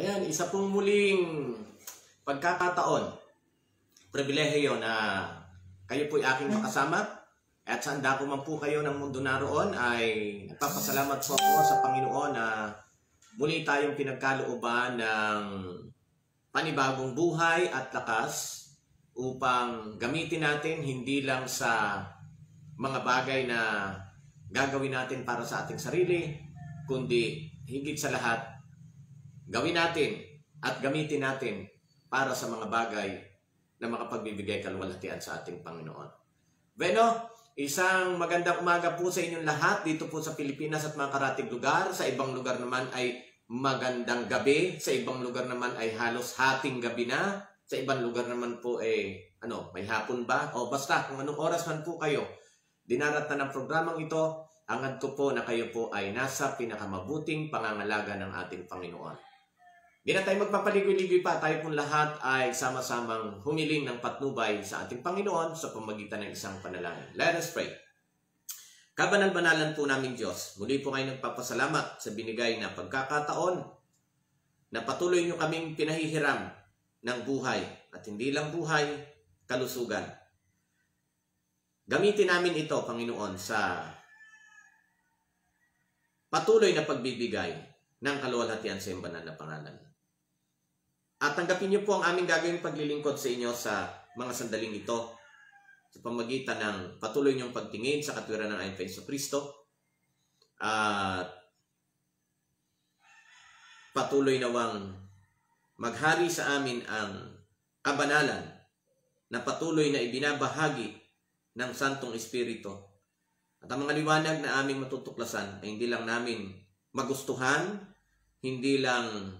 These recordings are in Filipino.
Ayan, isa pong muling pagkakataon, pribilehiyo na kayo po'y aking makasama. At saan dako man po kayo ng mundo naroon ay nagpapasalamat po ako sa Panginoon na muli tayong pinagkalooban ng panibagong buhay at lakas upang gamitin natin hindi lang sa mga bagay na gagawin natin para sa ating sarili, kundi higit sa lahat, gawin natin at gamitin natin para sa mga bagay na makapagbibigay kalwalhatian sa ating Panginoon. Bueno, isang magandang umaga po sa inyong lahat dito po sa Pilipinas at mga karatig lugar. Sa ibang lugar naman ay magandang gabi. Sa ibang lugar naman ay halos hating gabi na. Sa ibang lugar naman po eh, ano, may hapon ba? O basta, kung anong oras man po kayo, dinarat na ng programang ito, angad ko po na kayo po ay nasa pinakamabuting pangangalaga ng ating Panginoon. Di tayo magpapaligoy-ligoy pa, tayo pong lahat ay sama-samang humiling ng patnubay sa ating Panginoon sa pamagitan ng isang panalangin. Let us pray. Kabanal-banalan po namin Diyos, muli po kayo nagpapasalamat sa binigay na pagkakataon na patuloy nyo kaming pinahihiram ng buhay at hindi lang buhay, kalusugan. Gamitin namin ito, Panginoon, sa patuloy na pagbibigay ng kaluwalhatian sa iyong banal na pangalan. At tanggapin niyo po ang aming gagawing paglilingkod sa inyo sa mga sandaling ito sa pamagitan ng patuloy niyong pagtingin sa katwiran ng ayon kay Kristo at patuloy nawang maghari sa amin ang kabanalan na patuloy na ibinabahagi ng Santong Espiritu. At ang mga liwanag na aming matutuklasan ay hindi lang namin magustuhan, hindi lang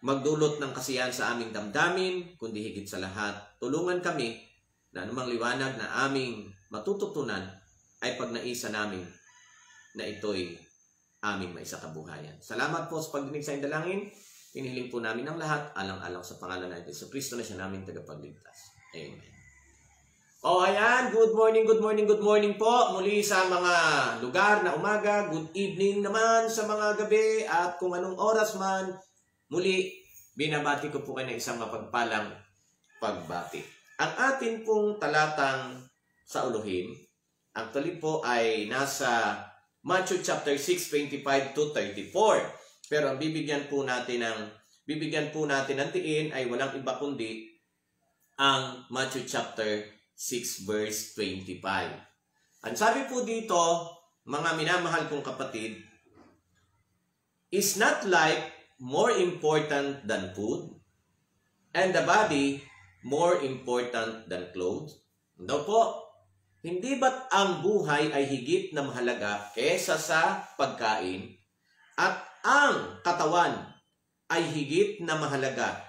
magdulot ng kasiyahan sa aming damdamin, kundi higit sa lahat, tulungan kami na anumang liwanag na aming matututunan ay pag naisa namin na ito'y aming may kabuhayan. Salamat po sa pagdinig sa indalangin. Piniling po namin ang lahat alang-alang sa pangalan ng Yesu Kristo na siya namin tagapagligtas. Amen. O oh, ayan, good morning, good morning, good morning po muli sa mga lugar na umaga, good evening naman sa mga gabi at kung anong oras man, muli binabati ko po kayo ng isang mapagpalang pagbati. Ang atin pong talatang sa uluhin, actually po ay nasa Matthew chapter 6, 25 to 34. Pero ang bibigyan po natin ng bibigyan po natin ng tiin ay walang iba kundi ang Matthew chapter 6 verse 25. Ang sabi po dito, mga minamahal kong kapatid, is not like more important than food and the body more important than clothes? Daw po, hindi ba't ang buhay ay higit na mahalaga kesa sa pagkain at ang katawan ay higit na mahalaga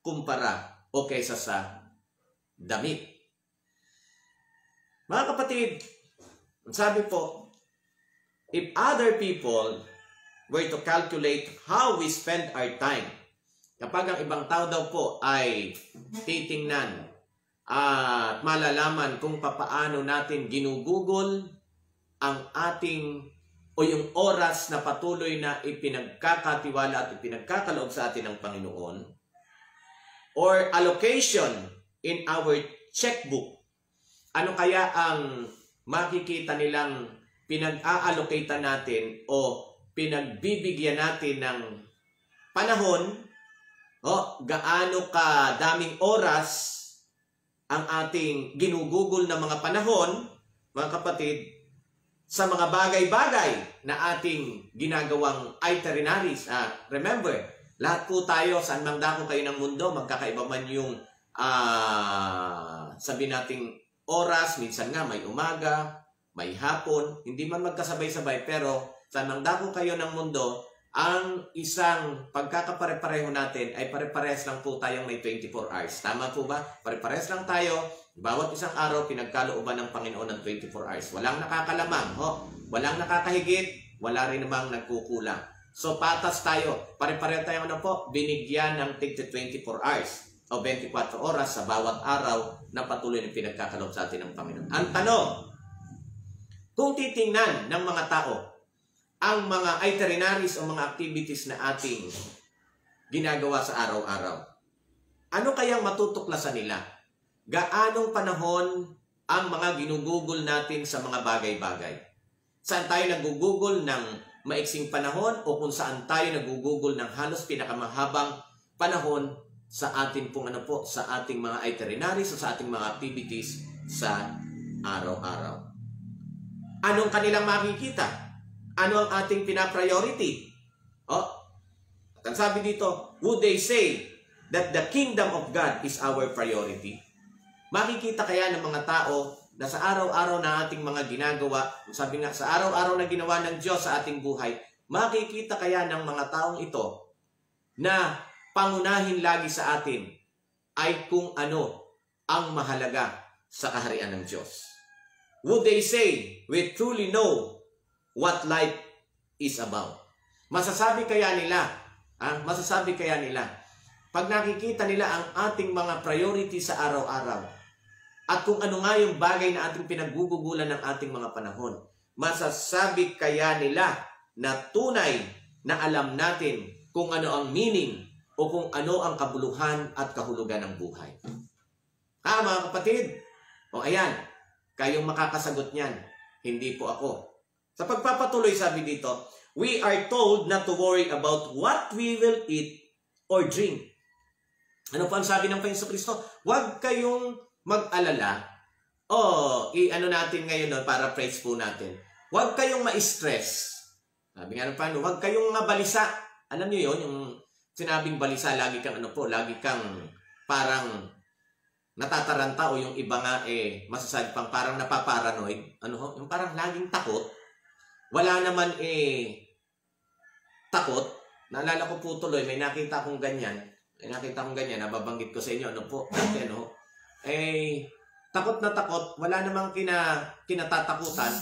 kumpara o kesa sa damit? Mga kapatid, sabi po, if other people were to calculate how we spend our time, kapag ang ibang tao daw po ay titingnan at malalaman kung papaano natin ginugugol ang ating o yung oras na patuloy na ipinagkakatiwala at ipinagkakaloob sa atin ng Panginoon or allocation in our checkbook. Ano kaya ang makikita nilang pinag-aallocate natin o pinagbibigyan natin ng panahon o gaano ka daming oras ang ating ginugugol na mga panahon, mga kapatid, sa mga bagay-bagay na ating ginagawang itineraries. Ah, remember, lahat po tayo, saan mang dako kayo ng mundo, magkakaiba man yung ah, sabi nating oras, minsan nga may umaga, may hapon, hindi man magkasabay-sabay, pero sa nangdako kayo ng mundo, ang isang pagkakapare-pareho natin ay pare-parehas lang po tayong may 24 hours. Tama po ba? Pare-parehas lang tayo. Bawat isang araw, pinagkalooban ng Panginoon ng 24 hours. Walang nakakalamang, ho? walang nakakahigit, wala rin namang nagkukulang. So, patas tayo. Pare-pareho tayo ano po? Binigyan ng tig 24 hours o 24 oras sa bawat araw na patuloy na pinagkakaloob sa atin ng Panginoon. Ang tanong, kung titingnan ng mga tao ang mga itineraries o mga activities na ating ginagawa sa araw-araw. Ano kayang matutuklasan nila? Gaanong panahon ang mga ginugugol natin sa mga bagay-bagay? Saan tayo nagugugol ng maiksing panahon o kung saan tayo nagugugol ng halos pinakamahabang panahon sa ating pong ano po, sa ating mga itineraries o sa ating mga activities sa araw-araw. Anong kanilang makikita? Ano ang ating pinapriority? Oh, at ang sabi dito, would they say that the kingdom of God is our priority? Makikita kaya ng mga tao na sa araw-araw na ating mga ginagawa, sabi nga, sa araw-araw na ginawa ng Diyos sa ating buhay, makikita kaya ng mga taong ito na pangunahin lagi sa atin ay kung ano ang mahalaga sa kaharian ng Diyos. Would they say, we truly know what life is about? Masasabi kaya nila, ah, masasabi kaya nila, pag nakikita nila ang ating mga priority sa araw-araw, at kung ano nga yung bagay na ating pinagugugulan ng ating mga panahon, masasabi kaya nila na tunay na alam natin kung ano ang meaning o kung ano ang kabuluhan at kahulugan ng buhay. Ha, mga kapatid? O ayan, kayong makakasagot niyan. Hindi po ako. Sa pagpapatuloy sabi dito, we are told not to worry about what we will eat or drink. Ano po ang sabi ng Panginoon Kristo? Huwag kayong mag-alala. O, i-ano natin ngayon no, para praise po natin. Huwag kayong ma-stress. Sabi nga ng paano, huwag kayong mabalisa. Alam niyo yon yung sinabing balisa, lagi kang ano po, lagi kang parang natataranta o yung iba nga eh masasabi parang napaparanoid, ano ho, yung parang laging takot. Wala naman eh takot. Naalala ko po tuloy, may nakita akong ganyan. May nakita akong ganyan, nababanggit ko sa inyo, ano po, dati ano, eh, takot na takot, wala namang kina, kinatatakutan.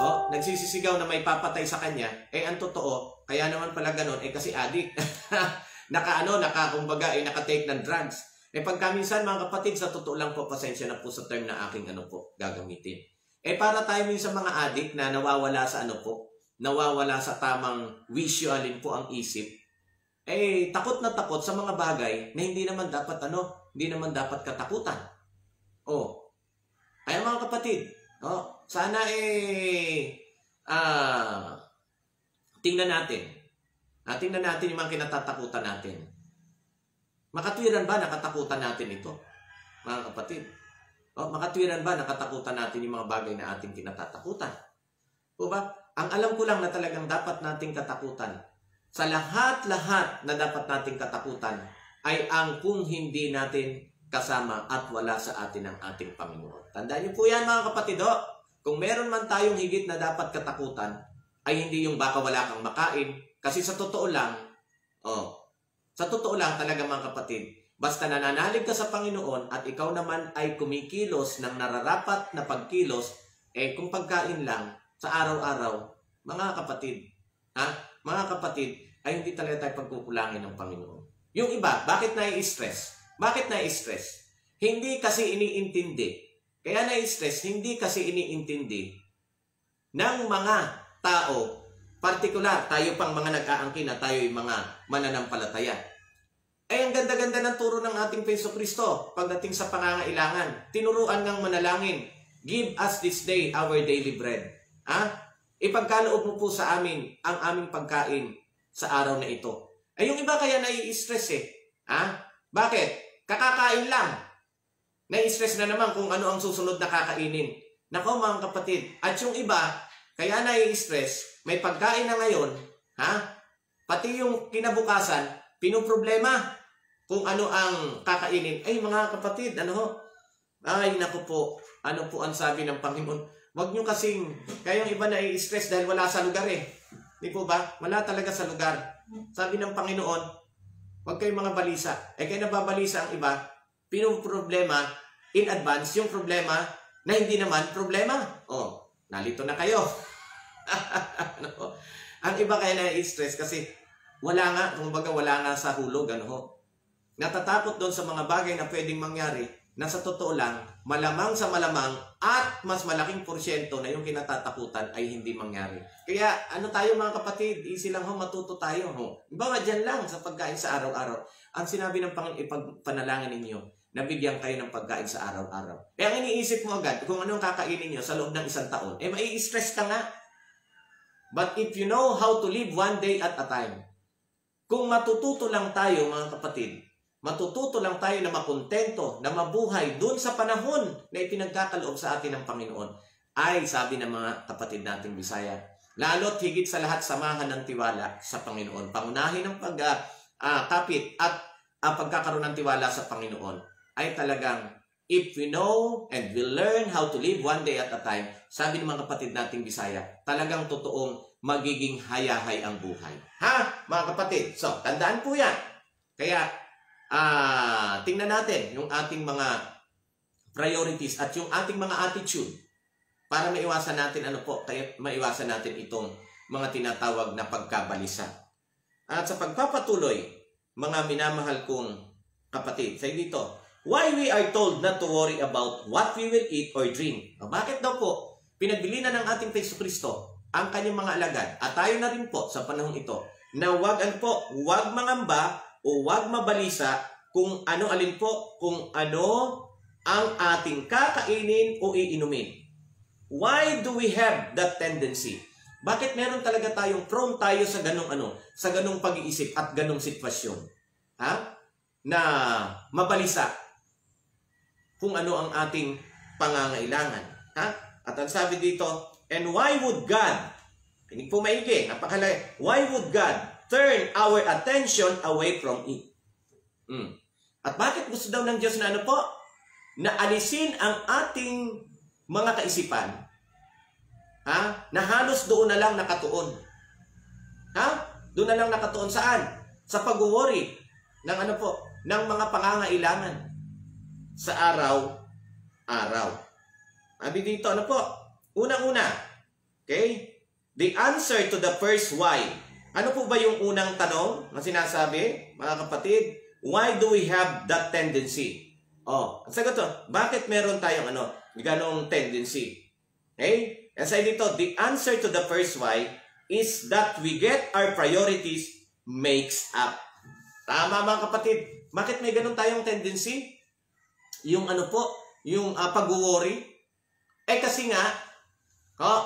Oh, nagsisisigaw na may papatay sa kanya. Eh, ang totoo, kaya naman pala ganun, eh kasi adik. naka ano, naka, kumbaga, eh, naka-take ng drugs. Eh pagka minsan mga kapatid, sa totoo lang po, pasensya na po sa term na aking ano po, gagamitin. Eh para tayo minsan mga adik na nawawala sa ano po, nawawala sa tamang visualin po ang isip, eh takot na takot sa mga bagay na hindi naman dapat ano, hindi naman dapat katakutan. Oh. Ay mga kapatid, oh, sana eh ah tingnan natin. Ah, tingnan natin yung mga kinatatakutan natin. Makatwiran ba nakatakutan natin ito? Mga kapatid. O, makatwiran ba nakatakutan natin yung mga bagay na ating kinatatakutan? O ba? Ang alam ko lang na talagang dapat nating katakutan sa lahat-lahat na dapat nating katakutan ay ang kung hindi natin kasama at wala sa atin ang ating Panginoon. Tandaan niyo po yan mga kapatid. O, kung meron man tayong higit na dapat katakutan, ay hindi yung baka wala kang makain. Kasi sa totoo lang, oh, sa totoo lang talaga mga kapatid, basta nananalig ka sa Panginoon at ikaw naman ay kumikilos ng nararapat na pagkilos, eh kung pagkain lang sa araw-araw, mga kapatid, ha? Mga kapatid, ay hindi talaga tayo pagkukulangin ng Panginoon. Yung iba, bakit nai-stress? Bakit nai-stress? Hindi kasi iniintindi. Kaya nai-stress, hindi kasi iniintindi ng mga tao Partikular, tayo pang mga nag-aangkin na tayo yung mga mananampalataya. Ay, ang ganda-ganda ng turo ng ating Peso Kristo pagdating sa pangangailangan. Tinuruan ngang manalangin, Give us this day our daily bread. Ha? Ipagkaloob mo po sa amin ang aming pagkain sa araw na ito. Ay, yung iba kaya nai-stress eh. Ha? Bakit? Kakakain lang. Nai-stress na naman kung ano ang susunod na kakainin. Nako mga kapatid. At yung iba, kaya nai-stress, may pagkain na ngayon, ha? Pati yung kinabukasan, pinoproblema kung ano ang kakainin. Ay mga kapatid, ano ho? Ay naku po, ano po ang sabi ng Panginoon? Huwag nyo kasing, kaya yung iba na i-stress dahil wala sa lugar eh. Di po ba? Wala talaga sa lugar. Sabi ng Panginoon, huwag kayong mga balisa. Eh kaya nababalisa ang iba, pinoproblema in advance yung problema na hindi naman problema. Oh, nalito na kayo. ano? Ang iba kaya na-stress kasi wala nga, kumbaga wala nga sa hulog, ano ho. Natatakot doon sa mga bagay na pwedeng mangyari na sa totoo lang, malamang sa malamang at mas malaking porsyento na yung kinatatakutan ay hindi mangyari. Kaya ano tayo mga kapatid, easy lang ho, matuto tayo ho. Bawa dyan lang sa pagkain sa araw-araw. Ang sinabi ng Panginoon, ipagpanalangin ninyo, nabigyan kayo ng pagkain sa araw-araw. Eh ang iniisip mo agad, kung anong kakainin nyo sa loob ng isang taon, eh mai-stress ka nga. But if you know how to live one day at a time, kung matututo lang tayo mga kapatid, Matututo lang tayo na makontento, na mabuhay doon sa panahon na ipinagkakaloob sa atin ng Panginoon. Ay, sabi ng mga kapatid nating Bisaya, lalo't higit sa lahat samahan ng tiwala sa Panginoon. Pangunahin ng pagkapit uh, at uh, pagkakaroon ng tiwala sa Panginoon ay talagang if we know and we learn how to live one day at a time, sabi ng mga kapatid nating Bisaya, talagang totoong magiging hayahay ang buhay. Ha, mga kapatid? So, tandaan po yan. Kaya, ah, tingnan natin yung ating mga priorities at yung ating mga attitude para maiwasan natin ano po, kaya maiwasan natin itong mga tinatawag na pagkabalisa. At sa pagpapatuloy, mga minamahal kong kapatid, sa dito, why we are told not to worry about what we will eat or drink. O, bakit daw po? Pinagbili na ng ating Peso Kristo ang kanyang mga alagad at tayo na rin po sa panahong ito na wag an po, wag mangamba o wag mabalisa kung ano alin po, kung ano ang ating kakainin o iinumin. Why do we have that tendency? Bakit meron talaga tayong prone tayo sa ganong ano, sa ganong pag-iisip at ganong sitwasyon? Ha? Na mabalisa kung ano ang ating pangangailangan. Ha? At ang sabi dito, and why would God, kinig po maigi, napakalaga, why would God turn our attention away from it. Mm. At bakit gusto daw ng Diyos na ano po? Na alisin ang ating mga kaisipan ha? na halos doon na lang nakatuon. Ha? Doon na lang nakatuon saan? Sa pag-worry ng ano po? Ng mga pangangailangan sa araw-araw. Sabi dito, ano po? Unang-una, okay? The answer to the first why ano po ba yung unang tanong na sinasabi, mga kapatid? Why do we have that tendency? Oh, ang sagot to, bakit meron tayong ano, ganong tendency? Okay? And sa dito, the answer to the first why is that we get our priorities makes up. Tama mga kapatid. Bakit may ganun tayong tendency? Yung ano po, yung uh, pag-worry. Eh kasi nga, oh,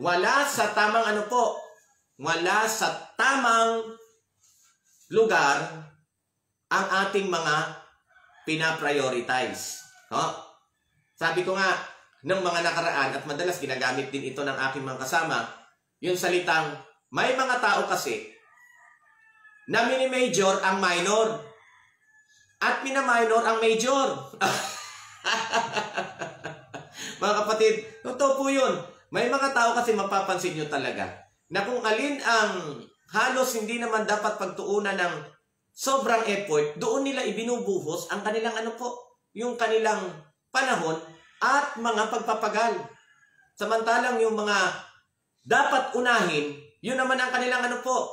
wala sa tamang ano po, wala sa tamang lugar ang ating mga pinaprioritize. No? Sabi ko nga, ng mga nakaraan, at madalas ginagamit din ito ng aking mga kasama, yung salitang, may mga tao kasi na mini-major ang minor at mina-minor ang major. mga kapatid, totoo po yun. May mga tao kasi mapapansin nyo talaga na kung alin ang halos hindi naman dapat pagtuunan ng sobrang effort, doon nila ibinubuhos ang kanilang ano po, yung kanilang panahon at mga pagpapagal. Samantalang yung mga dapat unahin, yun naman ang kanilang ano po,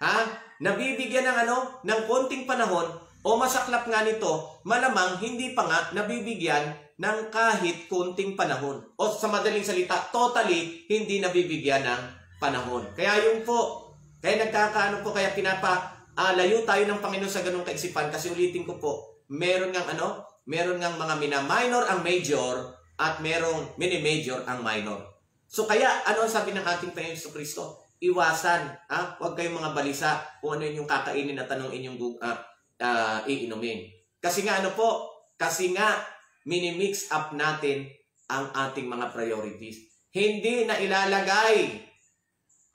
ha? Nabibigyan ng ano, ng konting panahon o masaklap nga nito, malamang hindi pa nga nabibigyan ng kahit konting panahon. O sa madaling salita, totally hindi nabibigyan ng panahon. Kaya yung po, kaya nagkakaano po, kaya pinapa, uh, layo tayo ng Panginoon sa ganung kaisipan kasi ulitin ko po, meron ngang ano, meron ngang mga mina-minor ang major at merong mini-major ang minor. So kaya, ano ang sabi ng ating Panginoon Kristo? Iwasan, ha? huwag kayong mga balisa kung ano yung kakainin at anong inyong uh, uh, iinumin. Kasi nga ano po, kasi nga mini-mix up natin ang ating mga priorities. Hindi na ilalagay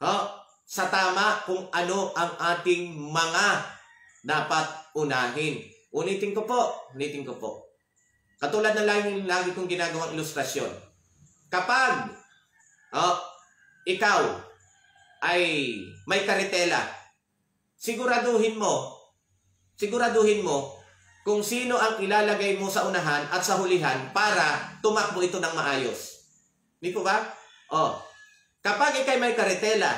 ha, sa tama kung ano ang ating mga dapat unahin. Ulitin ko po, ulitin ko po. Katulad ng lagi, lagi kong ginagawang ilustrasyon. Kapag oh, ikaw ay may karitela, siguraduhin mo, siguraduhin mo kung sino ang ilalagay mo sa unahan at sa hulihan para tumakbo ito ng maayos. Di po ba? Oh, Kapag ikay may karitela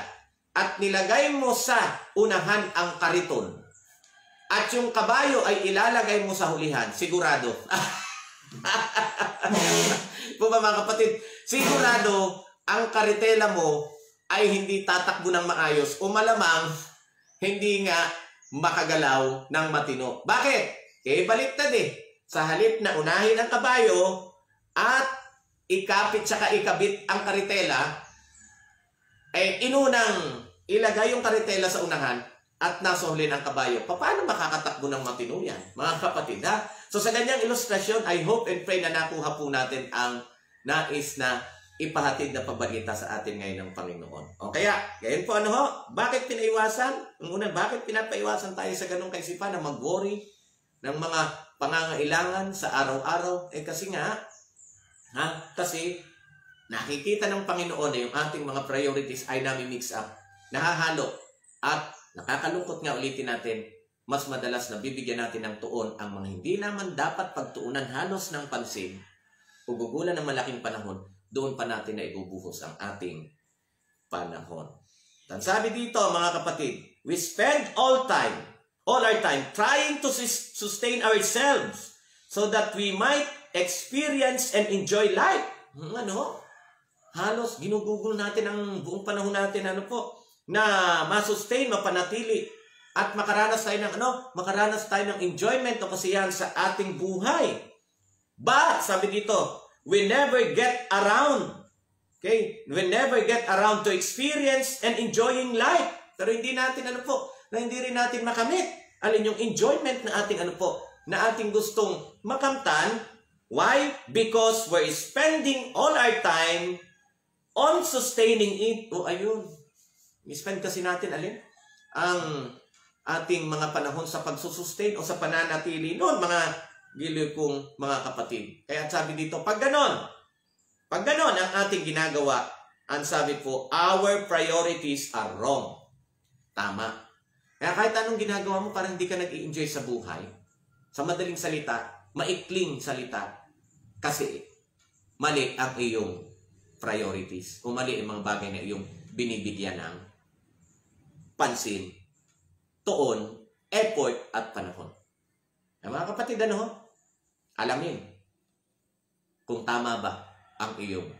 at nilagay mo sa unahan ang kariton at yung kabayo ay ilalagay mo sa hulihan, sigurado. po ba mga kapatid? Sigurado, ang karitela mo ay hindi tatakbo ng maayos o malamang hindi nga makagalaw ng matino. Bakit? Eh, baliktad eh. Sa halip na unahin ang kabayo at ikapit saka ikabit ang karitela, eh, inunang ilagay yung karitela sa unahan at nasuhlin ang kabayo. Paano makakatakbo ng matino yan? Mga kapatid, ha? So sa ganyang ilustrasyon, I hope and pray na nakuha po natin ang nais na ipahatid na pabalita sa atin ngayon ng Panginoon. O kaya, ngayon po ano ho, bakit pinaiwasan? Una, bakit pinapaiwasan tayo sa ganong kaisipan na mag-worry ng mga pangangailangan sa araw-araw? Eh kasi nga, ha? Kasi nakikita ng Panginoon na yung ating mga priorities ay nami-mix up, nahahalo, at nakakalungkot nga ulitin natin, mas madalas na bibigyan natin ng tuon ang mga hindi naman dapat pagtuunan halos ng pansin o gugulan ng malaking panahon doon pa natin na ibubuhos ang ating panahon. At sabi dito mga kapatid, we spend all time, all our time trying to sustain ourselves so that we might experience and enjoy life. Hmm, ano? Halos ginugugol natin ang buong panahon natin ano po na masustain, mapanatili at makaranas tayo ng ano? Makaranas tayo ng enjoyment o kasiyahan sa ating buhay. But, sabi dito, we never get around. Okay? We never get around to experience and enjoying life. Pero hindi natin ano po, na hindi rin natin makamit. Alin yung enjoyment na ating ano po, na ating gustong makamtan. Why? Because we're spending all our time on sustaining it. O oh, ayun. I-spend kasi natin alin? Ang ating mga panahon sa pagsusustain o sa pananatili noon, mga giliw kong mga kapatid. Kaya sabi dito, pag ganon, pag ganon ang ating ginagawa, ang sabi po, our priorities are wrong. Tama. Kaya kahit anong ginagawa mo, parang hindi ka nag enjoy sa buhay. Sa madaling salita, maikling salita, kasi mali ang iyong priorities o mali ang mga bagay na iyong binibigyan ng pansin, tuon, effort at panahon. Eh, mga kapatid, ano? Alamin kung tama ba ang iyong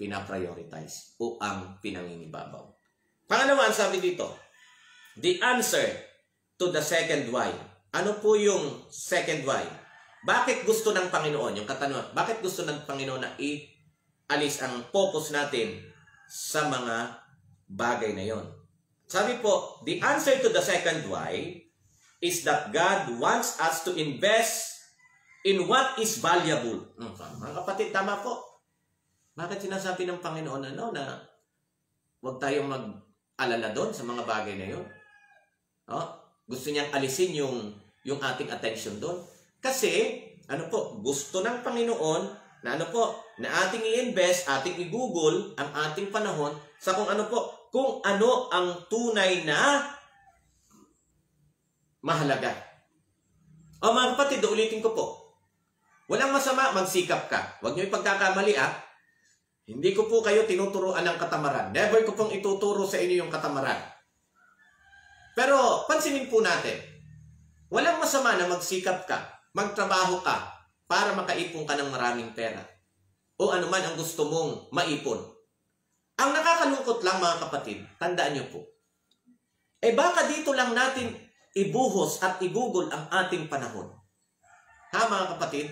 pinaprioritize o ang pinangingibabaw. Pangalawa, sabi dito, the answer to the second why. Ano po yung second why? Bakit gusto ng Panginoon, yung katanungan, bakit gusto ng Panginoon na i-alis ang focus natin sa mga bagay na yon? Sabi po, the answer to the second why is that God wants us to invest in what is valuable. Hmm, mga kapatid, tama po. Bakit sinasabi ng Panginoon ano, na huwag tayong mag-alala doon sa mga bagay na yun? Oh, gusto niyang alisin yung, yung ating attention doon. Kasi, ano po, gusto ng Panginoon na ano po, na ating i-invest, ating i-google ang ating panahon sa kung ano po, kung ano ang tunay na mahalaga. O mga kapatid, ulitin ko po. Walang masama, magsikap ka. Huwag niyo ipagkakamali ah. Hindi ko po kayo tinuturuan ng katamaran. Never ko pong ituturo sa inyo yung katamaran. Pero pansinin po natin, walang masama na magsikap ka, magtrabaho ka, para makaipon ka ng maraming pera. O anuman ang gusto mong maipon. Ang nakakalungkot lang mga kapatid, tandaan niyo po, eh baka dito lang natin ibuhos at igugol ang ating panahon. Ha mga kapatid?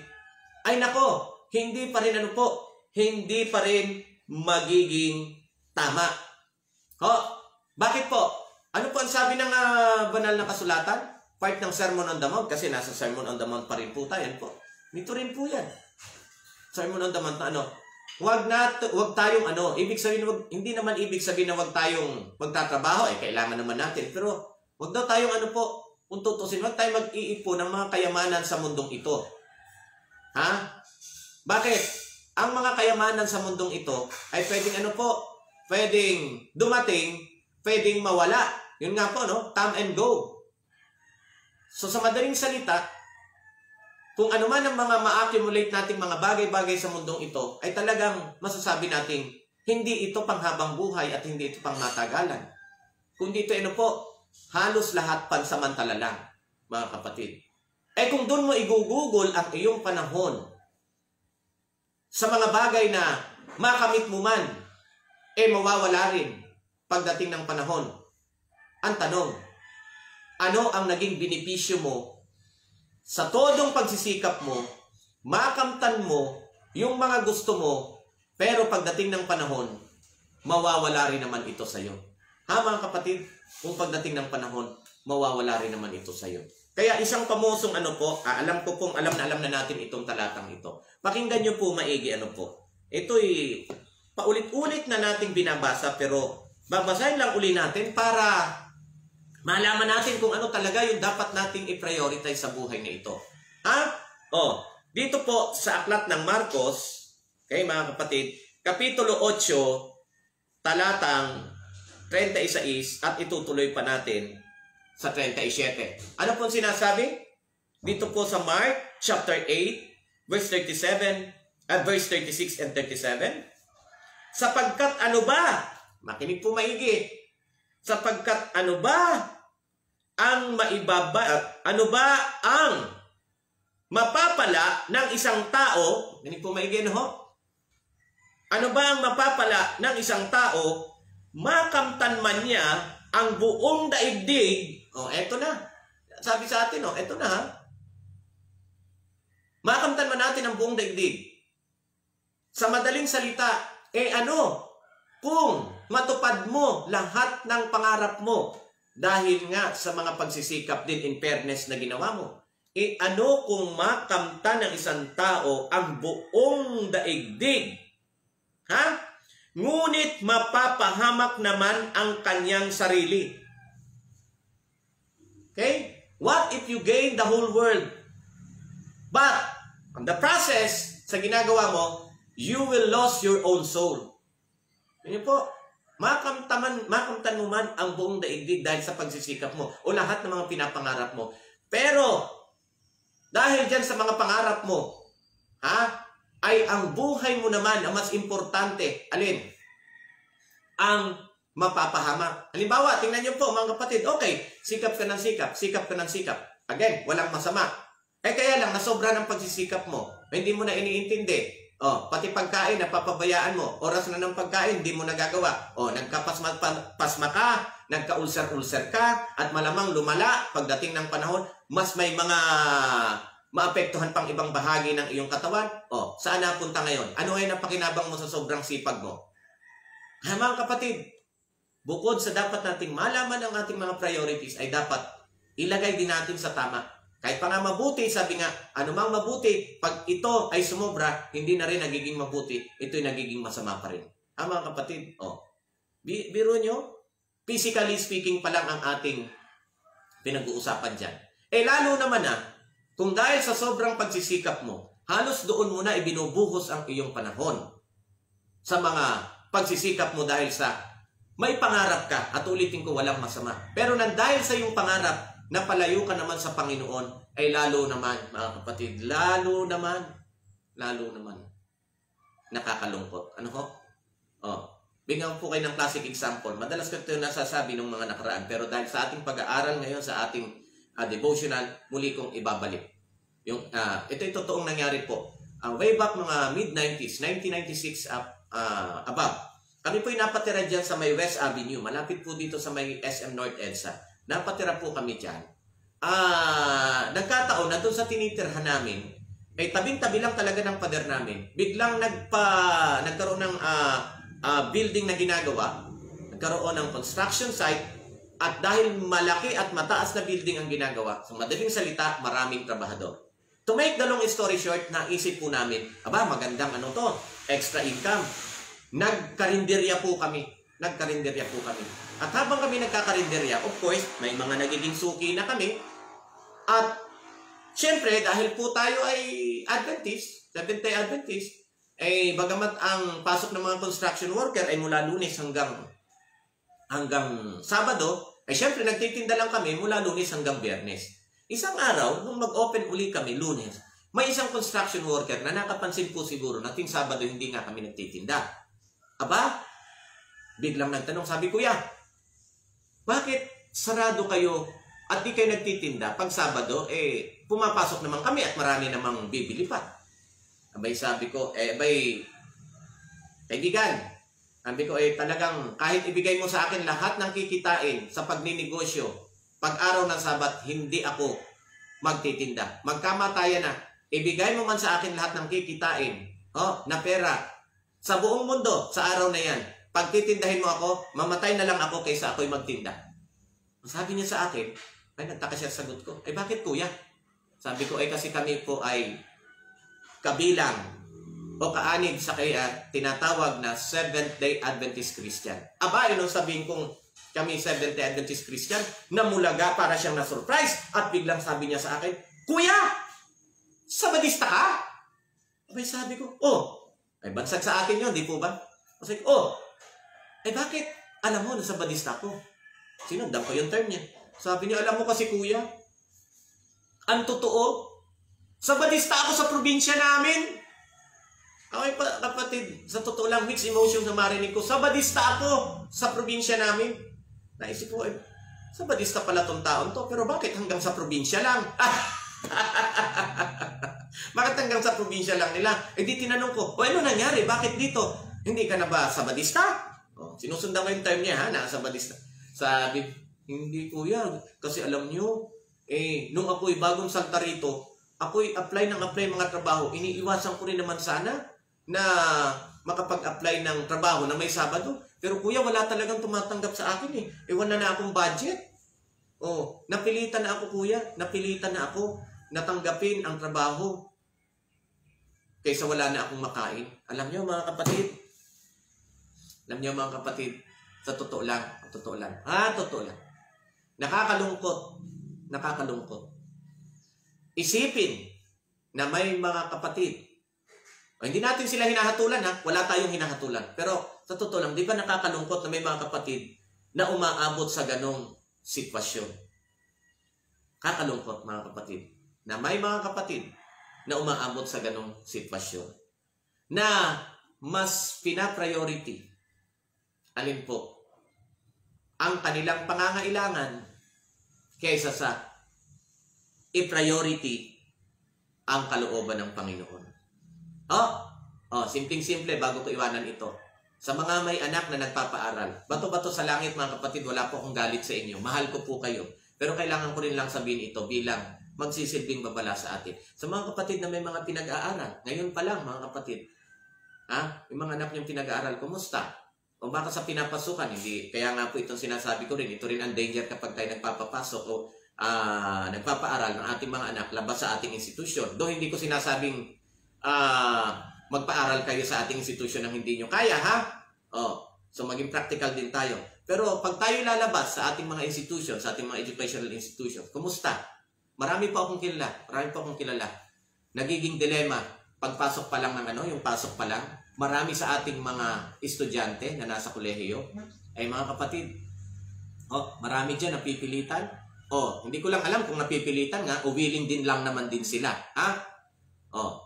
Ay nako, hindi pa rin ano po, hindi pa rin magiging tama. Ho, bakit po? Ano po ang sabi ng uh, banal na kasulatan? Part ng Sermon on the Mount, kasi nasa Sermon on the Mount pa rin po tayo. Po. Nito rin po yan. Sermon on the Mount na ano, Huwag na wag tayong ano, ibig sabihin wag hindi naman ibig sabihin na wag tayong magtatrabaho eh kailangan naman natin pero Huwag daw tayong ano po, kung tutusin, huwag tayong mag-iipon ng mga kayamanan sa mundong ito. Ha? Bakit? Ang mga kayamanan sa mundong ito ay pwedeng ano po, pwedeng dumating, pwedeng mawala. Yun nga po, no? Come and go. So sa madaling salita, kung ano man ang mga ma-accumulate nating mga bagay-bagay sa mundong ito, ay talagang masasabi nating hindi ito panghabang buhay at hindi ito pang matagalan. Kundi ito ano po, halos lahat pansamantala lang, mga kapatid. Eh kung doon mo igugugol ang iyong panahon sa mga bagay na makamit mo man, eh mawawala rin pagdating ng panahon. Ang tanong, ano ang naging benepisyo mo sa todong pagsisikap mo, makamtan mo yung mga gusto mo, pero pagdating ng panahon, mawawala rin naman ito sa iyo. Ha mga kapatid, kung pagdating ng panahon, mawawala rin naman ito sa iyo. Kaya isang pamusong ano po, ah, alam ko pong alam na alam na natin itong talatang ito. Pakinggan niyo po maigi ano po. Ito'y paulit-ulit na nating binabasa pero babasahin lang uli natin para malaman natin kung ano talaga yung dapat nating i-prioritize sa buhay na ito. Ha? Oh, dito po sa aklat ng Marcos, kay mga kapatid, kapitulo 8, talatang 36 at itutuloy pa natin sa 37. Ano po sinasabi? Dito po sa Mark chapter 8 verse 37 at verse 36 and 37. Sapagkat ano ba? Makinig po maigi. Sapagkat ano ba ang maibaba ano ba ang mapapala ng isang tao? Makinig po maigi no ho? Ano ba ang mapapala ng isang tao makamtan man niya ang buong daigdig Oh, eto na. Sabi sa atin, oh, eto na ha. Makamtan man natin ang buong daigdig. Sa madaling salita, eh ano, kung matupad mo lahat ng pangarap mo dahil nga sa mga pagsisikap din in fairness na ginawa mo, eh ano kung makamtan ng isang tao ang buong daigdig? Ha? Ngunit mapapahamak naman ang kanyang sarili. Okay? What if you gain the whole world? But, on the process, sa ginagawa mo, you will lose your own soul. Yun po, makamtaman, makamtan mo man ang buong daigdig dahil sa pagsisikap mo o lahat ng mga pinapangarap mo. Pero, dahil dyan sa mga pangarap mo, ha, ay ang buhay mo naman ang mas importante. Alin? Ang mapapahamak. Halimbawa, tingnan niyo po mga kapatid, okay, sikap ka ng sikap, sikap ka ng sikap. Again, walang masama. Eh kaya lang, nasobra ng pagsisikap mo. Hindi mo na iniintindi. Oh, pati pagkain, napapabayaan mo. Oras na ng pagkain, hindi mo nagagawa. Oh, nagkapasma pasma ka, nagka-ulcer-ulcer ka, at malamang lumala pagdating ng panahon, mas may mga maapektuhan pang ibang bahagi ng iyong katawan. Oh, saan napunta ngayon? Ano ay napakinabang mo sa sobrang sipag mo? Ha, mga kapatid, Bukod sa dapat nating malaman ang ating mga priorities ay dapat ilagay din natin sa tama. Kahit pa nga mabuti, sabi nga, anumang mabuti, pag ito ay sumobra, hindi na rin nagiging mabuti, ito'y nagiging masama pa rin. Ah, mga kapatid, oh, biro nyo, physically speaking pa lang ang ating pinag-uusapan dyan. Eh lalo naman ah, kung dahil sa sobrang pagsisikap mo, halos doon mo na ibinubuhos ang iyong panahon sa mga pagsisikap mo dahil sa may pangarap ka at ulitin ko walang masama. Pero nang dahil sa iyong pangarap, napalayo ka naman sa Panginoon, ay lalo naman, mga kapatid, lalo naman, lalo naman, nakakalungkot. Ano ho? Oh, bigyan po kayo ng classic example. Madalas ko ito nasasabi ng mga nakaraan, pero dahil sa ating pag-aaral ngayon, sa ating uh, devotional, muli kong ibabalik. Yung, uh, ito yung totoong nangyari po. Uh, way back mga mid-90s, 1996 up, uh, above, kami po'y napatira dyan sa may West Avenue. Malapit po dito sa may SM North EDSA. Napatira po kami dyan. Ah, nagkataon na doon sa tinitirhan namin, ay tabing-tabi lang talaga ng pader namin. Biglang nagpa, nagkaroon ng uh, uh, building na ginagawa, nagkaroon ng construction site, at dahil malaki at mataas na building ang ginagawa, sa so madaling salita, maraming trabahador. To make the long story short, naisip po namin, aba, magandang ano to, extra income. Nagkarinderya po kami. Nagkarinderya po kami. At habang kami nagkakarinderya, of course, may mga nagiging suki na kami. At syempre, dahil po tayo ay Adventist, Seventh-day Adventist, eh bagamat ang pasok ng mga construction worker ay mula lunes hanggang hanggang Sabado, eh syempre nagtitinda lang kami mula lunes hanggang biyernes. Isang araw, nung mag-open uli kami lunes, may isang construction worker na nakapansin po siguro na ting Sabado hindi nga kami nagtitinda. Aba, biglang nagtanong, sabi kuya, bakit sarado kayo at di kayo nagtitinda pag Sabado, eh, pumapasok naman kami at marami namang bibili pa. Abay sabi ko, eh abay, kaibigan, sabi ko eh talagang kahit ibigay mo sa akin lahat ng kikitain sa pagninegosyo, pag araw ng sabat, hindi ako magtitinda. Magkamatayan na, ibigay mo man sa akin lahat ng kikitain, oh, na pera, sa buong mundo, sa araw na yan, pag titindahin mo ako, mamatay na lang ako kaysa ako'y magtinda. Sabi niya sa akin, ay nagtaka siya sagot ko, ay bakit kuya? Sabi ko, ay kasi kami po ay kabilang o kaanib sa kaya tinatawag na Seventh-day Adventist Christian. Aba, ano sabihin kong kami Seventh-day Adventist Christian, namulaga para siyang na-surprise at biglang sabi niya sa akin, Kuya! Sabadista ka? Abay sabi ko, oh, ay bansag sa akin yun, di po ba? Kasi, oh, ay bakit? Alam mo, nasa badista ko. Sinundan ko yung term niya. Sabi niya, alam mo kasi kuya, ang totoo, sa badista ako sa probinsya namin. Okay pa, kapatid, sa totoo lang, mixed emotions na marinig ko. Sa badista ako sa probinsya namin. Naisip ko, eh, sa badista pala tong taon to, pero bakit hanggang sa probinsya lang? bakit hanggang sa probinsya lang nila? Eh di tinanong ko, o ano nangyari? Bakit dito? Hindi ka na ba sa badista? Oh, sinusundan ko yung time niya ha, nasa badista. Sabi, hindi kuya, kasi alam niyo, eh, nung ako'y bagong salta rito, ako'y apply ng apply mga trabaho, iniiwasan ko rin naman sana na makapag-apply ng trabaho na may Sabado. Pero kuya, wala talagang tumatanggap sa akin eh. Eh, wala na akong budget. Oh, napilitan na ako kuya, napilitan na ako natanggapin ang trabaho kaysa wala na akong makain. Alam niyo mga kapatid, alam niyo mga kapatid, sa totoo lang, totoo lang, ah, totoo lang. Nakakalungkot, nakakalungkot. Isipin na may mga kapatid, o, hindi natin sila hinahatulan ha, wala tayong hinahatulan. Pero sa totoo lang, di ba nakakalungkot na may mga kapatid na umaabot sa ganong sitwasyon? Kakalungkot mga kapatid, na may mga kapatid na umaabot sa ganong sitwasyon. Na mas pina-priority alin po ang kanilang pangangailangan kaysa sa i-priority ang kalooban ng Panginoon. Oh, oh simpleng-simple bago ko iwanan ito. Sa mga may anak na nagpapaaral, bato-bato sa langit mga kapatid, wala po akong galit sa inyo. Mahal ko po kayo. Pero kailangan ko rin lang sabihin ito bilang magsisilbing babala sa atin. Sa mga kapatid na may mga pinag-aaral, ngayon pa lang mga kapatid, ha? yung mga anak niyong pinag-aaral, kumusta? O baka sa pinapasukan, hindi. Kaya nga po itong sinasabi ko rin, ito rin ang danger kapag tayo nagpapapasok o uh, nagpapaaral ng ating mga anak labas sa ating institusyon. Do hindi ko sinasabing uh, magpaaral kayo sa ating institusyon ng hindi nyo kaya, ha? Oh, so maging practical din tayo. Pero pag tayo lalabas sa ating mga institution, sa ating mga educational institutions, kumusta? Marami pa akong kilala, marami pa akong kilala. Nagiging dilema, pagpasok pa lang ng ano, yung pasok pa lang, marami sa ating mga estudyante na nasa kolehiyo ay mga kapatid. Oh, marami diyan napipilitan. Oh, hindi ko lang alam kung napipilitan nga o willing din lang naman din sila. Ha? Oh.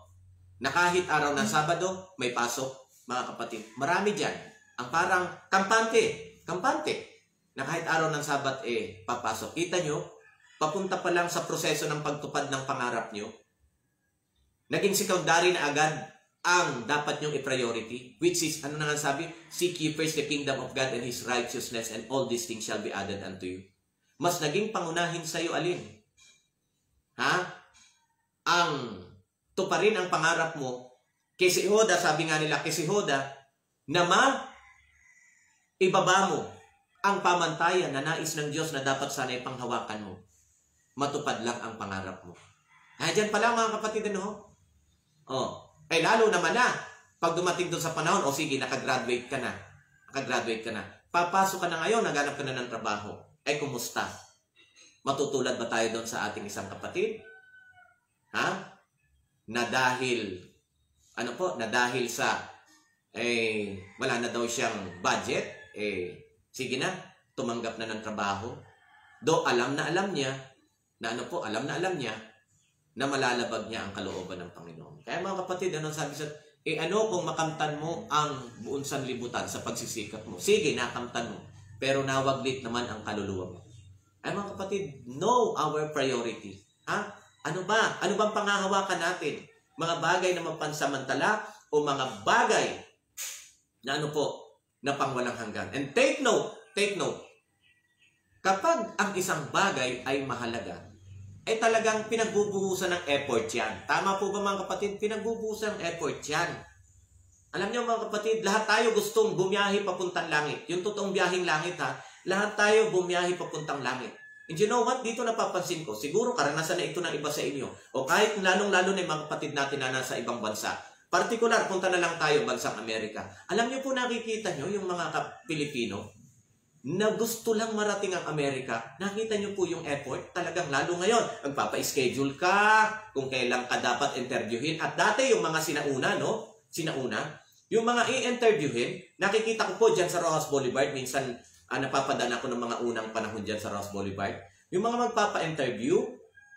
Na kahit araw ng Sabado, may pasok, mga kapatid. Marami diyan. Ang parang kampante, kampante. Na kahit araw ng Sabat eh papasok. Kita nyo, papunta pa lang sa proseso ng pagtupad ng pangarap nyo. Naging secondary na agad ang dapat nyong i-priority, which is, ano na nga sabi? Seek ye first the kingdom of God and His righteousness and all these things shall be added unto you. Mas naging pangunahin sa iyo alin? Ha? Ang tuparin ang pangarap mo kay si Hoda, sabi nga nila, kay si Hoda, na ma ibaba mo ang pamantayan na nais ng Diyos na dapat sana ipanghawakan mo. Matupad lang ang pangarap mo. Ha, dyan pala mga kapatid, ano? Oh, ay lalo naman na, pag dumating doon sa panahon, o sige, nakagraduate ka na. Nakagraduate ka na. Papasok ka na ngayon, naganap ka na ng trabaho. Ay kumusta? Matutulad ba tayo doon sa ating isang kapatid? Ha? Na dahil, ano po, na dahil sa, eh, wala na daw siyang budget, eh, sige na, tumanggap na ng trabaho. Do alam na alam niya, na ano po, alam na alam niya, na malalabag niya ang kalooban ng Panginoon. Kaya mga kapatid, ano sabi sa, eh ano kung makamtan mo ang buong sanlibutan sa pagsisikap mo? Sige, nakamtan mo. Pero nawaglit naman ang kaluluwa mo. Ay mga kapatid, know our priority. Ha? Ano ba? Ano bang pangahawakan natin? mga bagay na mapansamantala o mga bagay na ano po, na pangwalang hanggan. And take note, take note, kapag ang isang bagay ay mahalaga, ay talagang pinagbubuhusan ng effort yan. Tama po ba mga kapatid? Pinagbubuhusan ng effort yan. Alam niyo mga kapatid, lahat tayo gustong bumiyahe papuntang langit. Yung totoong biyaheng langit ha, lahat tayo bumiyahe papuntang langit. And you know what? Dito napapansin ko, siguro karanasan na ito ng iba sa inyo. O kahit lalong-lalo na yung mga kapatid natin na nasa ibang bansa. Partikular, punta na lang tayo bansang Amerika. Alam niyo po nakikita niyo yung mga Pilipino na gusto lang marating ang Amerika, nakita niyo po yung effort, talagang lalo ngayon, magpapa-schedule ka, kung kailan ka dapat interviewin. At dati yung mga sinauna, no? Sinauna, yung mga i-interviewin, nakikita ko po dyan sa Rojas Boulevard, minsan uh, napapadaan ako ng mga unang panahon dyan sa Rojas Boulevard. Yung mga magpapa-interview,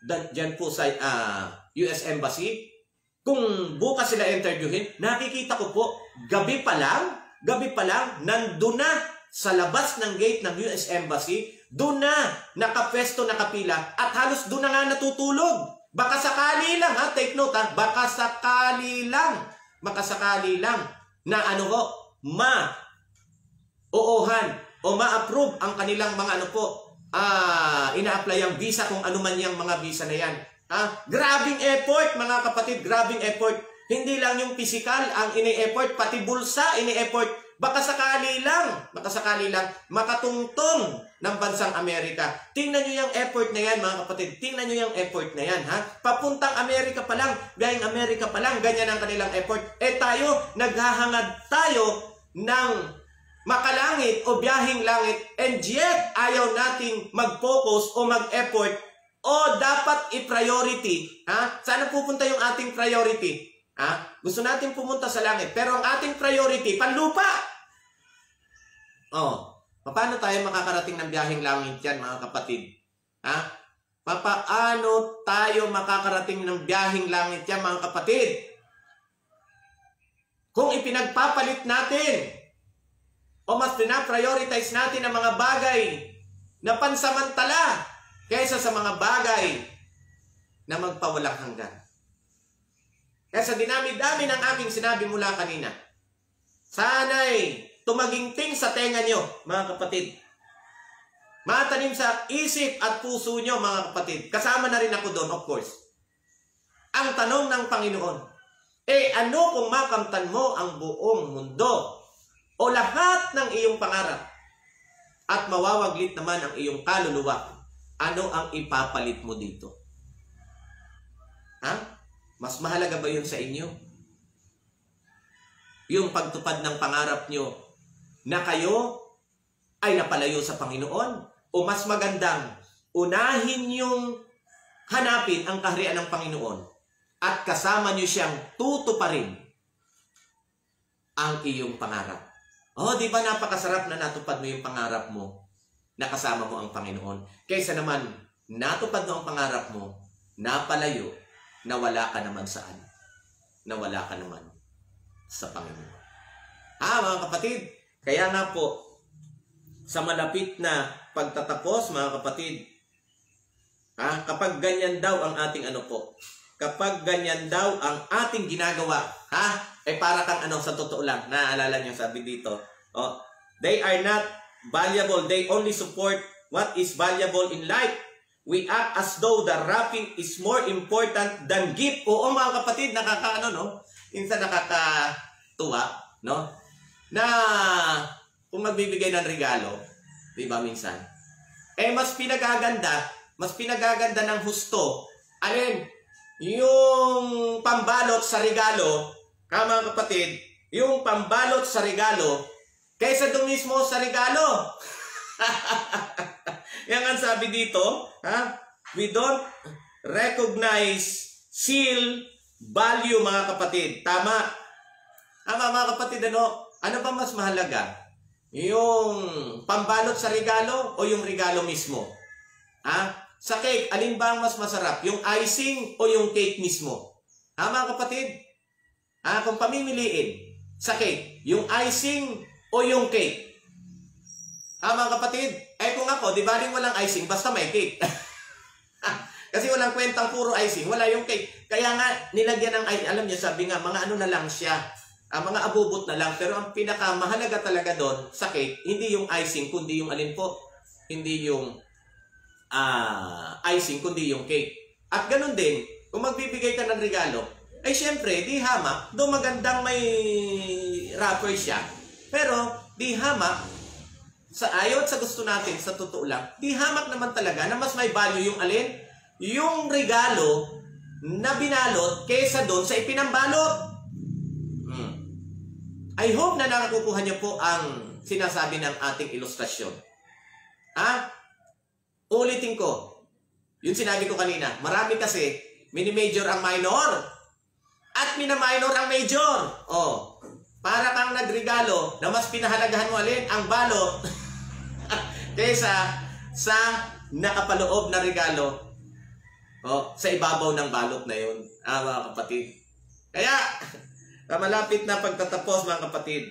dyan po sa uh, ah, US Embassy, kung bukas sila interviewin, nakikita ko po, gabi pa lang, gabi pa lang, nandun na sa labas ng gate ng US Embassy, doon na nakapwesto, nakapila, at halos doon na nga natutulog. Baka sakali lang, ha? Take note, ha? Baka sakali lang, baka sakali lang na ano ko, ma oohan o ma-approve ang kanilang mga ano po, ah, ina-apply ang visa kung ano man yung mga visa na yan. Ha? Grabing effort, mga kapatid, grabing effort. Hindi lang yung physical ang ini-effort, pati bulsa ini-effort. Baka sakali lang, baka sakali lang, makatungtong ng bansang Amerika. Tingnan nyo yung effort na yan, mga kapatid. Tingnan nyo yung effort na yan, ha? Papuntang Amerika pa lang, biyahing Amerika pa lang, ganyan ang kanilang effort. Eh tayo, naghahangad tayo ng makalangit o biyahing langit and yet ayaw nating mag-focus o mag-effort o dapat i-priority, ha? Saan pupunta yung ating priority? Ha? Gusto natin pumunta sa langit, pero ang ating priority, panlupa. Oh, paano tayo makakarating ng biyaheng langit yan, mga kapatid? Ha? Papaano tayo makakarating ng biyaheng langit yan, mga kapatid? Kung ipinagpapalit natin o mas pinaprioritize natin ang mga bagay na pansamantala kaysa sa mga bagay na magpawalang hanggan. Kaya sa dinami-dami ng aking sinabi mula kanina, sana'y tumaginting sa tenga nyo, mga kapatid. Matanim sa isip at puso nyo, mga kapatid. Kasama na rin ako doon, of course. Ang tanong ng Panginoon, eh ano kung makamtan mo ang buong mundo o lahat ng iyong pangarap at mawawaglit naman ang iyong kaluluwa ano ang ipapalit mo dito? Ha? Mas mahalaga ba yun sa inyo? Yung pagtupad ng pangarap nyo na kayo ay napalayo sa Panginoon? O mas magandang unahin yung hanapin ang kaharian ng Panginoon at kasama nyo siyang tutuparin ang iyong pangarap. Oh, di ba napakasarap na natupad mo yung pangarap mo? nakasama mo ang Panginoon. Kaysa naman, natupad mo ang pangarap mo, napalayo, na wala ka naman saan. Na wala ka naman sa Panginoon. Ah, mga kapatid, kaya nga po, sa malapit na pagtatapos, mga kapatid, ah, kapag ganyan daw ang ating ano po, kapag ganyan daw ang ating ginagawa, ha? Eh para kang ano, sa totoo lang, naaalala niyo sabi dito, oh, they are not valuable. They only support what is valuable in life. We act as though the wrapping is more important than gift. Oo mga kapatid, nakakaano no? Insa nakakatuwa, no? Na kung magbibigay ng regalo, 'di ba minsan? Eh mas pinagaganda, mas pinagaganda ng husto. Alin? Yung pambalot sa regalo, ka mga kapatid, yung pambalot sa regalo Kaysa doon mismo sa regalo. Yan ang sabi dito, ha? We don't recognize seal value mga kapatid. Tama. Tama mga kapatid, ano? Ano pa mas mahalaga? Yung pambalot sa regalo o yung regalo mismo? Ha? Sa cake, alin ba ang mas masarap? Yung icing o yung cake mismo? Ha mga kapatid? Ha? Kung pamimiliin sa cake, yung icing o yung cake? Ha, mga kapatid? Eh kung ako, di ba rin walang icing, basta may cake. Kasi walang kwentang puro icing. Wala yung cake. Kaya nga, nilagyan ng. Alam niyo, sabi nga, mga ano na lang siya. Ang mga abubot na lang. Pero ang pinakamahalaga talaga doon sa cake, hindi yung icing, kundi yung alin po. Hindi yung uh, icing, kundi yung cake. At ganun din, kung magbibigay ka ng regalo, ay syempre, di hamak. Doon magandang may wrapper siya. Pero, di hamak, sa ayaw at sa gusto natin, sa totoo lang, di hamak naman talaga na mas may value yung alin? Yung regalo na binalot kaysa doon sa ipinambalot. Hmm. I hope na nakakukuha niyo po ang sinasabi ng ating ilustrasyon. Ha? Ulitin ko. Yung sinabi ko kanina, marami kasi mini-major ang minor at mina-minor ang major. Oh, para kang nagregalo na mas pinahalagahan mo alin ang balot kaysa sa nakapaloob na regalo oh, sa ibabaw ng balot na yun. Ah, mga kapatid. Kaya, malapit na pagtatapos mga kapatid,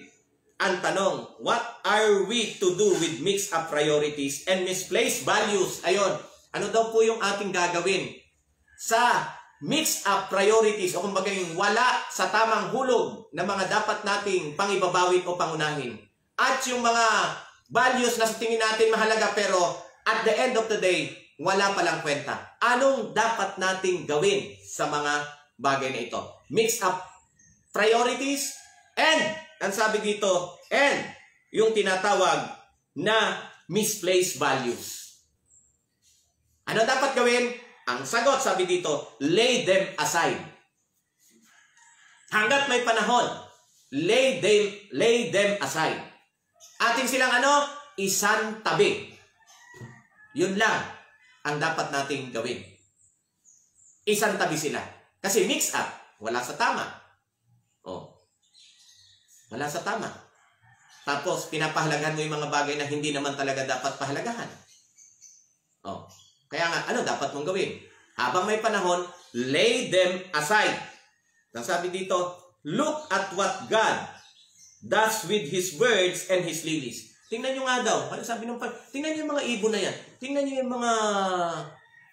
ang tanong, what are we to do with mixed up priorities and misplaced values? Ayon, ano daw po yung ating gagawin sa mixed up priorities o kumbaga yung wala sa tamang hulog na mga dapat nating pangibabawin o pangunahin. At yung mga values na sa tingin natin mahalaga pero at the end of the day, wala palang kwenta. Anong dapat nating gawin sa mga bagay na ito? Mix up priorities and, ang sabi dito, and yung tinatawag na misplaced values. Ano dapat gawin? Ang sagot, sabi dito, lay them aside. Hanggat may panahon, lay them, lay them aside ating silang ano? Isang tabi. Yun lang ang dapat nating gawin. Isang tabi sila. Kasi mix up, wala sa tama. Oh. Wala sa tama. Tapos, pinapahalagahan mo yung mga bagay na hindi naman talaga dapat pahalagahan. Oh. Kaya nga, ano dapat mong gawin? Habang may panahon, lay them aside. Nasabi dito, look at what God Thus with his birds and his lilies. Tingnan nyo nga daw. Ano sabi ng Tingnan nyo yung mga ibon na yan. Tingnan nyo yung mga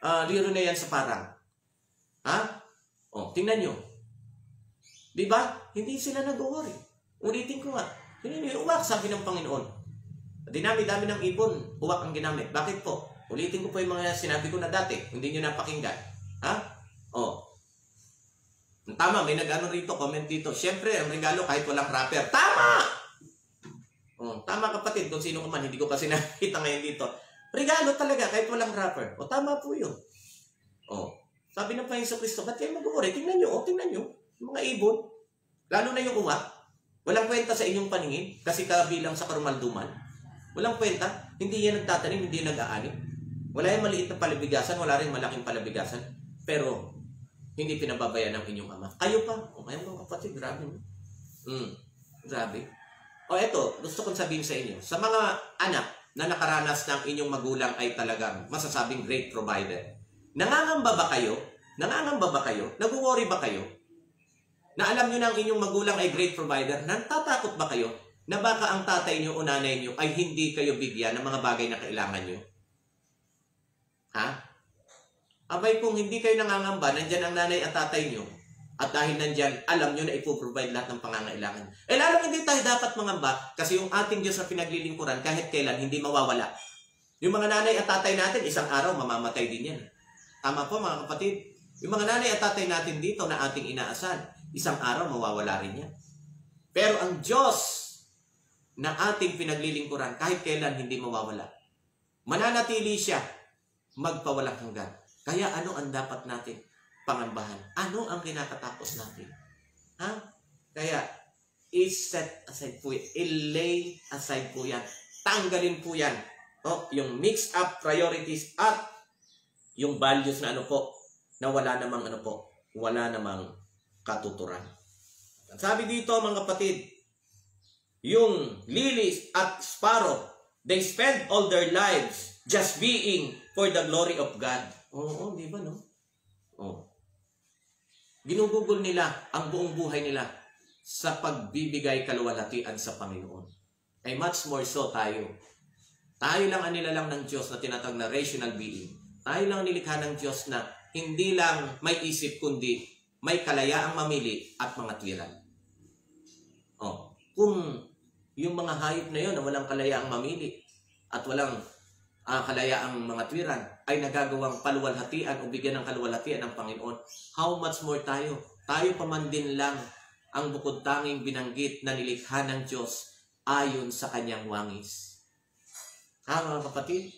uh, liro na yan sa parang. Ha? O, tingnan nyo. Di ba? Hindi sila nag-worry. Ulitin ko nga. Tingnan nyo, uwak, sabi ng Panginoon. Dinami-dami ng ibon, uwak ang ginamit. Bakit po? Ulitin ko po yung mga sinabi ko na dati. Hindi nyo napakinggan. Ha? O, Tama, may nag-ano rito, comment dito. Siyempre, ang regalo kahit walang wrapper. Tama! Oh, tama kapatid, kung sino ka man, hindi ko kasi nakita ngayon dito. Regalo talaga kahit walang wrapper. O tama po yun. Oh, sabi ng Panginoon Kristo, ba't kayo mag-uuri? Tingnan nyo, oh, tingnan nyo. Mga ibon, lalo na yung uwak, walang kwenta sa inyong paningin kasi kabilang sa karumalduman. Walang kwenta, hindi yan nagtatanim, hindi nag-aanim. Wala yung maliit na palabigasan, wala rin malaking palabigasan. Pero hindi pinababayan ng inyong ama. Kayo pa. O kayo mga kapatid, grabe. No? Mm, grabe. O eto, gusto kong sabihin sa inyo, sa mga anak na nakaranas ng inyong magulang ay talagang masasabing great provider. Nangangamba ba kayo? Nangangamba ba kayo? Nag-worry ba kayo? Na alam nyo na ang inyong magulang ay great provider? Natatakot ba kayo na baka ang tatay nyo o nanay nyo ay hindi kayo bigyan ng mga bagay na kailangan nyo? Ha? Abay kung hindi kayo nangangamba, nandyan ang nanay at tatay nyo. At dahil nandyan, alam nyo na ipoprovide lahat ng pangangailangan. Eh lalong hindi tayo dapat mangamba kasi yung ating Diyos sa pinaglilingkuran kahit kailan hindi mawawala. Yung mga nanay at tatay natin, isang araw mamamatay din yan. Tama po mga kapatid. Yung mga nanay at tatay natin dito na ating inaasan, isang araw mawawala rin yan. Pero ang Diyos na ating pinaglilingkuran kahit kailan hindi mawawala. Mananatili siya magpawalang hanggan. Kaya ano ang dapat natin pangambahan? Ano ang kinakatapos natin? Ha? Kaya, i-set aside po yan. I-lay aside po yan. Tanggalin po yan. O, yung mix up priorities at yung values na ano po, na wala namang ano po, wala namang katuturan. Sabi dito mga kapatid, yung lilies at sparrow, they spend all their lives just being for the glory of God. Oo, di ba no? Oh. Ginugugol nila ang buong buhay nila sa pagbibigay kaluwalhatian sa Panginoon. Ay much more so tayo. Tayo lang ang nilalang ng Diyos na tinatawag na rational being. Tayo lang nilikha ng Diyos na hindi lang may isip kundi may kalayaang mamili at mga twiran. Oh, kung yung mga hayop na yun na walang kalayaang mamili at walang uh, kalayaang mga twiran ay nagagawang paluwalhatian o bigyan ng kaluwalhatian ng Panginoon, how much more tayo? Tayo pa man din lang ang bukod tanging binanggit na nilikha ng Diyos ayon sa kanyang wangis. Ha mga kapatid?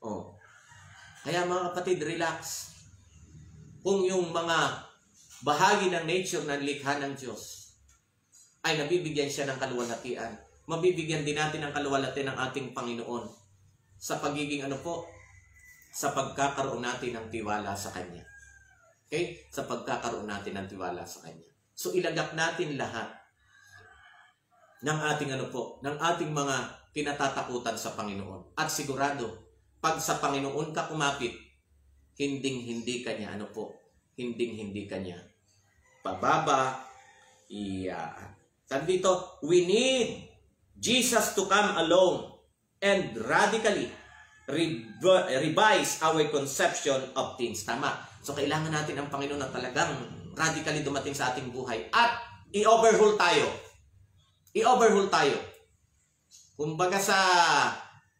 Oh. Kaya mga kapatid, relax. Kung yung mga bahagi ng nature na nilikha ng Diyos ay nabibigyan siya ng kaluwalhatian, mabibigyan din natin ng kaluwalhatian ng ating Panginoon sa pagiging ano po, sa pagkakaroon natin ng tiwala sa Kanya. Okay? Sa pagkakaroon natin ng tiwala sa Kanya. So ilagak natin lahat ng ating ano po, ng ating mga kinatatakutan sa Panginoon. At sigurado, pag sa Panginoon ka kumapit, hinding hindi kanya ano po, hinding hindi kanya pababa iya. Sabi dito, we need Jesus to come alone and radically revise our conception of things. Tama. So kailangan natin ang Panginoon na talagang radically dumating sa ating buhay at i-overhaul tayo. I-overhaul tayo. Kumbaga sa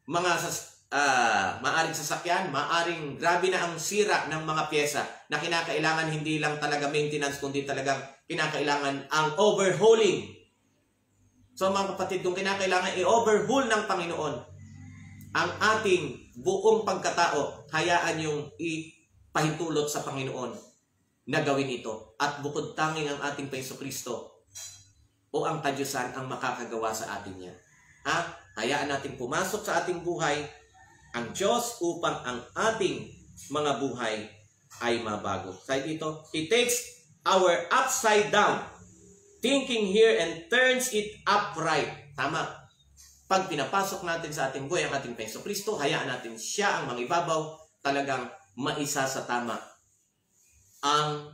mga sa, uh, maaring sasakyan, maaring grabe na ang sira ng mga pyesa na kinakailangan hindi lang talaga maintenance kundi talagang kinakailangan ang overhauling. So mga kapatid, kung kinakailangan i-overhaul ng Panginoon ang ating buong pagkatao, hayaan yung ipahintulot sa Panginoon na gawin ito. At bukod tanging ang ating Paiso Kristo o ang kadyusan ang makakagawa sa atin yan. Ha? Hayaan natin pumasok sa ating buhay ang Diyos upang ang ating mga buhay ay mabago. Sa dito, He takes our upside down thinking here and turns it upright. Tama. Pag pinapasok natin sa ating buhay ang ating Paiso Kristo, hayaan natin siya ang mangibabaw, talagang maisa sa tama ang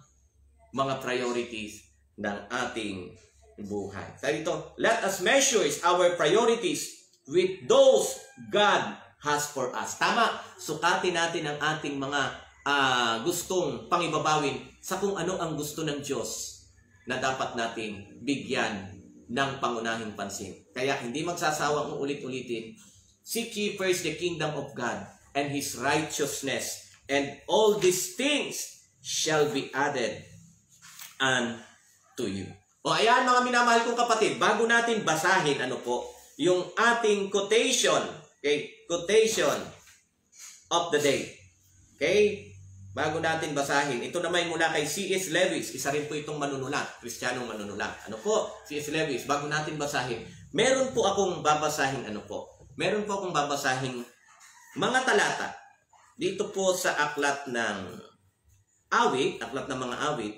mga priorities ng ating buhay. Sa dito, let us measure our priorities with those God has for us. Tama, sukatin natin ang ating mga uh, gustong pangibabawin sa kung ano ang gusto ng Diyos na dapat natin bigyan ng pangunahing pansin. Kaya hindi magsasawang ulit-ulitin, seek ye first the kingdom of God and His righteousness and all these things shall be added unto you. O ayan mga minamahal kong kapatid, bago natin basahin ano po, yung ating quotation, okay, quotation of the day. Okay? Bago natin basahin, ito naman mula kay C.S. Lewis, isa rin po itong manunulat, kristyanong manunulat. Ano po? C.S. Lewis, bago natin basahin, meron po akong babasahin, ano po? Meron po akong babasahin mga talata dito po sa aklat ng awit, aklat ng mga awit,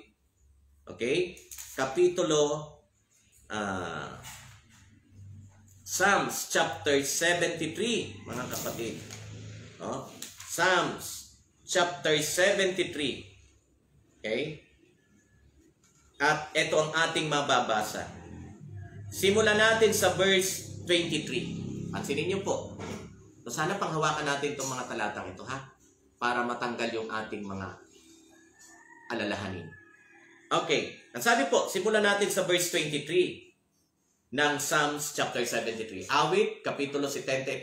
okay? Kapitulo uh, Psalms chapter 73, mga kapatid. Oh, Psalms chapter 73. Okay? At ito ang ating mababasa. Simulan natin sa verse 23. Pansinin niyo po. So sana panghawakan natin itong mga talatang ito ha para matanggal yung ating mga alalahanin. Okay, ang sabi po, simulan natin sa verse 23 ng Psalms chapter 73. Awit, kapitulo 73,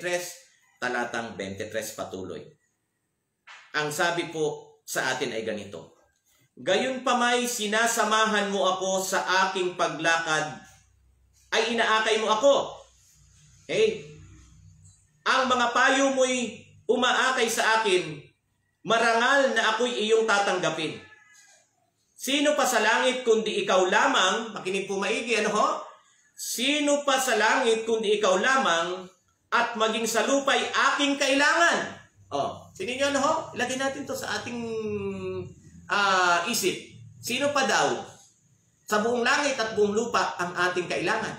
talatang 23 patuloy. Ang sabi po sa atin ay ganito. Gayon pa may sinasamahan mo ako sa aking paglakad, ay inaakay mo ako. Okay? Ang mga payo mo'y umaakay sa akin, marangal na ako'y iyong tatanggapin. Sino pa sa langit kundi ikaw lamang? Makinig po maigi, ano ho? Sino pa sa langit kundi ikaw lamang at maging sa lupa'y aking kailangan? Oh, sino ano ho? Ilagay natin to sa ating uh, isip. Sino pa daw sa buong langit at buong lupa ang ating kailangan?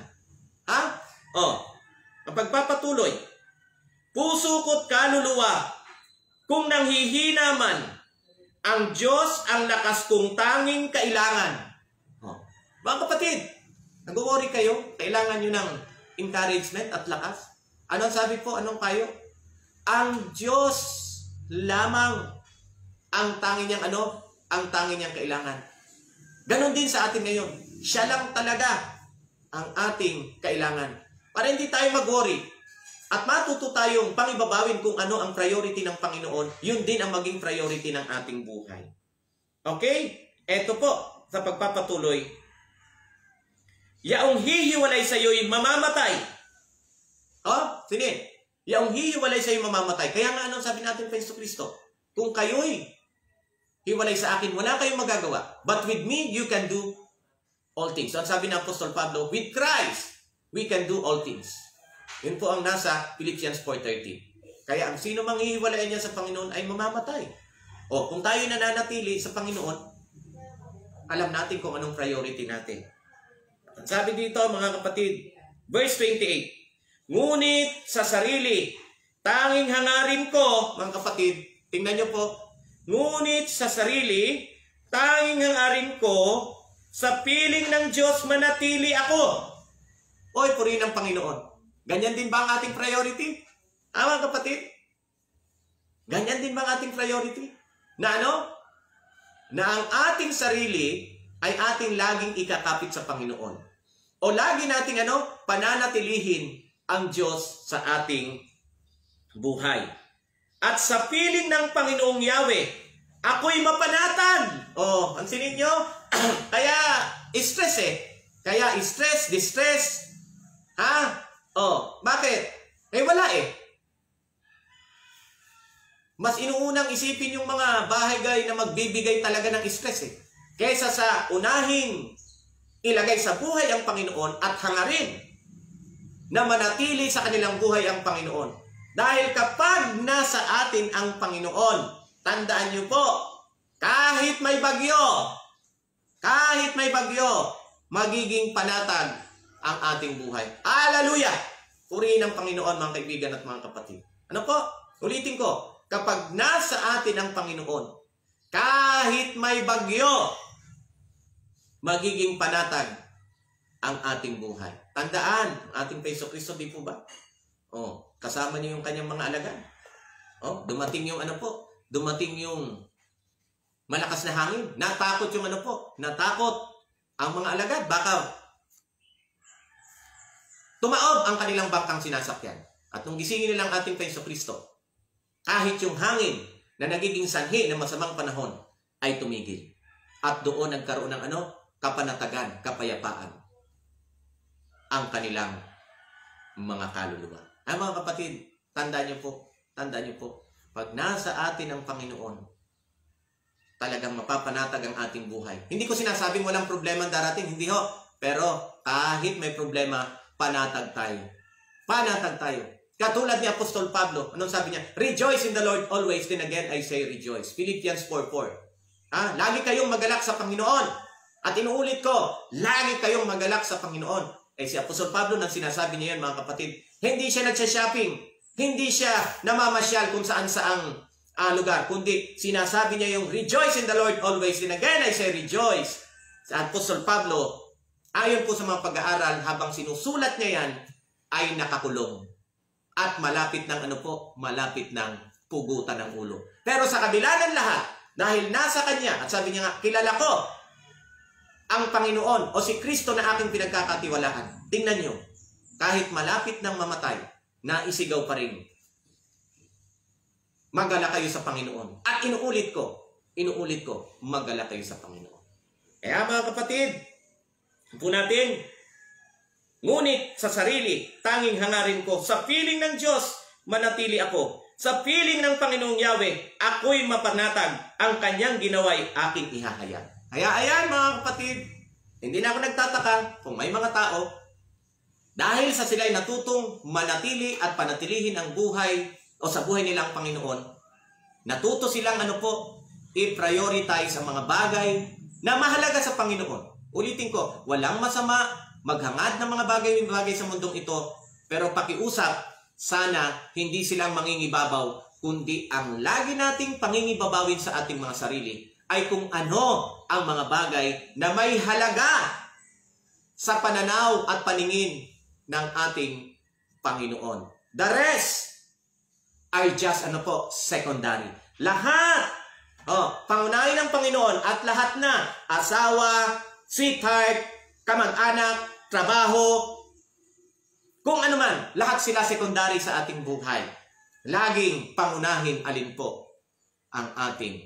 Ha? Oh, kapag papatuloy, puso ko't kaluluwa, kung nanghihina man, ang Diyos ang lakas kong tanging kailangan. Oh. Mga kapatid, nag-worry kayo? Kailangan nyo ng encouragement at lakas? Anong sabi po? Anong kayo? Ang Diyos lamang ang tangi niyang ano, ang tangi niyang kailangan. Ganon din sa atin ngayon. Siya lang talaga ang ating kailangan. Para hindi tayo mag-worry. At matuto tayong pangibabawin kung ano ang priority ng Panginoon, yun din ang maging priority ng ating buhay. Okay? Ito po, sa pagpapatuloy, yaong hihiwalay sa iyo'y mamamatay. Oh, sinin? Yaong hihiwalay sa iyo mamamatay. Kaya nga anong sabi natin kay Kristo? Kung kayo'y hiwalay sa akin, wala kayong magagawa. But with me, you can do all things. So, ang sabi ng Apostol Pablo, with Christ, we can do all things. Yun po ang nasa Philippians 4.30. Kaya ang sino mang hihiwalayan niya sa Panginoon ay mamamatay. O, kung tayo nananatili sa Panginoon, alam natin kung anong priority natin. Sabi dito, mga kapatid, verse 28, Ngunit sa sarili, tanging hangarin ko, mga kapatid, tingnan nyo po, Ngunit sa sarili, tanging hangarin ko, sa piling ng Diyos manatili ako. Oy, purihin ng Panginoon. Ganyan din ba ang ating priority? Ah, mga kapatid? Ganyan din ba ang ating priority? Na ano? Na ang ating sarili ay ating laging ikakapit sa Panginoon. O lagi nating ano? Pananatilihin ang Diyos sa ating buhay. At sa piling ng Panginoong Yahweh, ako'y mapanatan. Oh, pansinin nyo? Kaya, stress eh. Kaya, stress, distress. Ha? Oh, bakit? Eh, wala eh. Mas inuunang isipin yung mga bahay na magbibigay talaga ng stress eh. Kaysa sa unahing ilagay sa buhay ang Panginoon at hangarin na manatili sa kanilang buhay ang Panginoon. Dahil kapag nasa atin ang Panginoon, tandaan niyo po, kahit may bagyo, kahit may bagyo, magiging panatag ang ating buhay. Hallelujah! Purihin ng Panginoon mga kaibigan at mga kapatid. Ano po? Ulitin ko, kapag nasa atin ang Panginoon, kahit may bagyo, magiging panatag ang ating buhay. Tandaan, ating Peso Kristo, di po ba? Oh, Kasama niyo yung kanyang mga alagad. Oh, dumating yung ano po, dumating yung malakas na hangin. Natakot yung ano po, natakot ang mga alagad. Baka tumaob ang kanilang bangkang sinasakyan. At nung gisingin nilang ating Paiso Kristo, kahit yung hangin na nagiging sanhi ng masamang panahon ay tumigil. At doon nagkaroon ng ano, kapanatagan, kapayapaan ang kanilang mga kaluluwa. Ay mga kapatid, tandaan niyo po, tandaan niyo po, pag nasa atin ang Panginoon, talagang mapapanatag ang ating buhay. Hindi ko sinasabing walang problema darating, hindi ho. Pero kahit may problema, panatag tayo. Panatag tayo. Katulad ni Apostol Pablo, anong sabi niya? Rejoice in the Lord always. Then again, I say rejoice. Philippians 4.4 ah, Lagi kayong magalak sa Panginoon. At inuulit ko, lagi kayong magalak sa Panginoon. Eh si Apostol Pablo nang sinasabi niya yan mga kapatid, hindi siya nagsha-shopping. Hindi siya namamasyal kung saan saang uh, lugar. Kundi sinasabi niya yung rejoice in the Lord always. And again, I say rejoice. Sa Apostol Pablo, ayon po sa mga pag-aaral, habang sinusulat niya yan, ay nakakulong. At malapit ng ano po, malapit ng pugutan ng ulo. Pero sa kabila ng lahat, dahil nasa kanya, at sabi niya nga, kilala ko ang Panginoon o si Kristo na aking pinagkakatiwalaan. Tingnan niyo, kahit malapit ng mamatay, naisigaw pa rin. Magala kayo sa Panginoon. At inuulit ko, inuulit ko, magala kayo sa Panginoon. Kaya mga kapatid, po natin, ngunit sa sarili, tanging hangarin ko, sa piling ng Diyos, manatili ako. Sa piling ng Panginoong Yahweh, ako'y mapanatag. Ang kanyang ginawa'y aking ihahayag. Kaya ayan mga kapatid, hindi na ako nagtataka kung may mga tao dahil sa sila'y natutong manatili at panatilihin ang buhay o sa buhay nilang Panginoon, natuto silang ano po, i-prioritize ang mga bagay na mahalaga sa Panginoon. Ulitin ko, walang masama maghangad ng mga bagay-bagay sa mundong ito, pero pakiusap, sana hindi silang mangingibabaw, kundi ang lagi nating pangingibabawin sa ating mga sarili ay kung ano ang mga bagay na may halaga sa pananaw at paningin ng ating Panginoon. The rest are just ano po, secondary. Lahat Oh, pangunahin ng Panginoon at lahat na, asawa, sweetheart, kamag-anak, trabaho, kung ano man, lahat sila sekundary sa ating buhay. Laging pangunahin alin po ang ating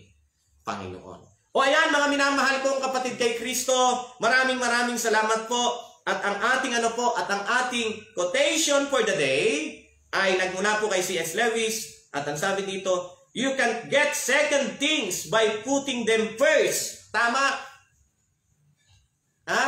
Panginoon. O ayan mga minamahal kong kapatid kay Kristo, maraming maraming salamat po. At ang ating ano po, at ang ating quotation for the day ay nagmula po kay C.S. Lewis. At ang sabi dito, You can get second things by putting them first. Tama? Ha?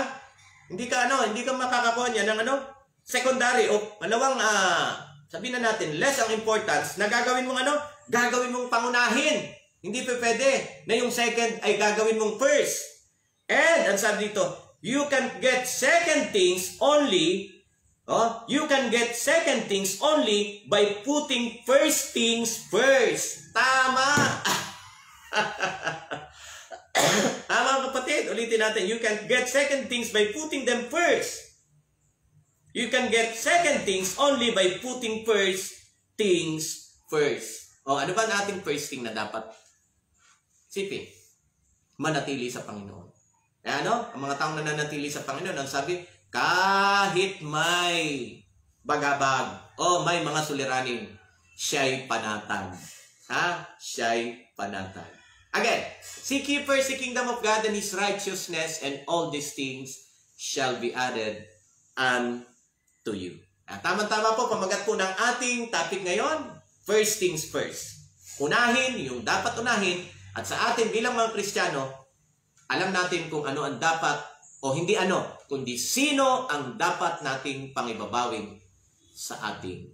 Hindi ka ano, hindi ka makakakuha niya ng ano? Secondary o malawang uh, sabihin na natin, less ang importance na gagawin mong ano? Gagawin mong pangunahin. Hindi pa pwede na yung second ay gagawin mong first. And, ang sabi dito, you can get second things only Oh, you can get second things only by putting first things first. Tama! mga kapatid, ulitin natin. You can get second things by putting them first. You can get second things only by putting first things first. Oh, ano ba ang ating first thing na dapat? Sipin. Manatili sa Panginoon. Eh ano? Ang mga taong nananatili sa Panginoon, ang sabi, kahit may bagabag o may mga suliranin, siya'y panatag. Ha? Siya'y panatag. Again, seek ye first the kingdom of God and His righteousness and all these things shall be added unto you. At tama-tama po, pamagat po ng ating topic ngayon, first things first. Unahin yung dapat unahin at sa atin bilang mga Kristiyano, alam natin kung ano ang dapat o hindi ano, kundi sino ang dapat nating pangibabawin sa ating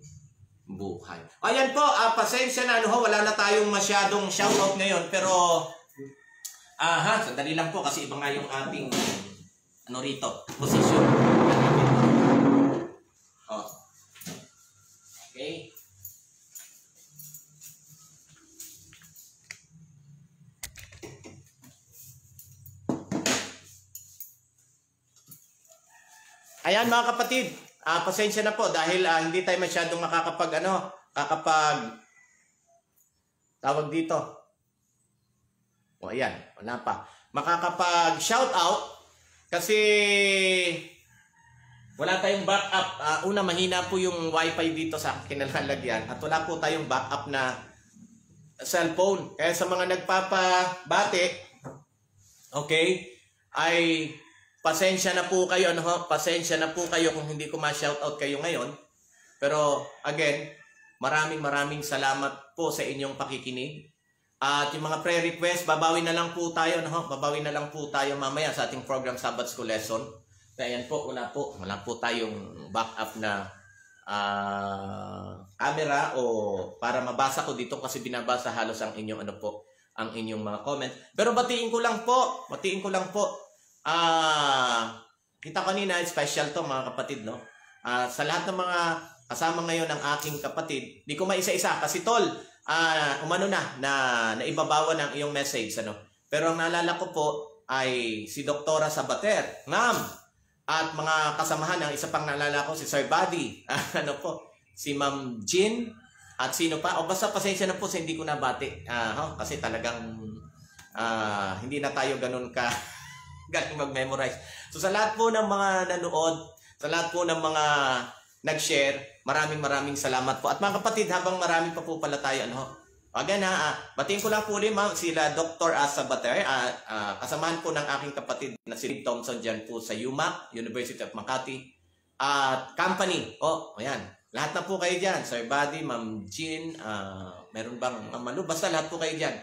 buhay. Ayan po, uh, pasensya na, ano ho, wala na tayong masyadong shoutout ngayon, pero, aha, sandali lang po, kasi iba nga yung ating, ano rito, position. Oh. Okay. Ayan mga kapatid, uh, pasensya na po dahil uh, hindi tayo masyadong makakapag ano, kakapag tawag dito. O ayan, wala pa. Makakapag shout out kasi wala tayong backup. Uh, una, mahina po yung wifi dito sa kinalalagyan at wala po tayong backup na cellphone. Kaya sa mga nagpapabate, okay, ay pasensya na po kayo, ano ho? Pasensya na po kayo kung hindi ko ma-shoutout kayo ngayon. Pero again, maraming maraming salamat po sa inyong pakikinig. At yung mga prayer request, babawi na lang po tayo, no? Babawi na lang po tayo mamaya sa ating program Sabbath School Lesson. Kaya yan po, wala po, wala po tayong backup na uh, camera o para mabasa ko dito kasi binabasa halos ang inyong ano po, ang inyong mga comment. Pero batiin ko lang po, batiin ko lang po Ah, kita kanina, special to mga kapatid, no? Ah, sa lahat ng mga kasama ngayon ng aking kapatid, di ko maisa-isa kasi tol, ah, umano na, na naibabawan ng iyong message, ano? Pero ang naalala ko po ay si Doktora Sabater, ma'am, at mga kasamahan ng isa pang naalala ko, si Sir Buddy, ano po, si Ma'am Jean, at sino pa? O basta pasensya na po sa hindi ko nabati. Uh, huh? Kasi talagang uh, hindi na tayo ganun ka galing mag-memorize. So sa lahat po ng mga nanood, sa lahat po ng mga nag-share, maraming maraming salamat po. At mga kapatid, habang maraming pa po pala tayo, ano, Again ha, uh, batiin ko lang po rin ma'am, sila Dr. Asa Bater, uh, uh, kasamahan po ng aking kapatid na si Rick Thompson dyan po sa UMac, University of Makati, at uh, company. Oh, ayan. Lahat na po kayo dyan. Sir Buddy, Ma'am Jean, uh, meron bang Ma'am Malu? Basta lahat po kayo dyan.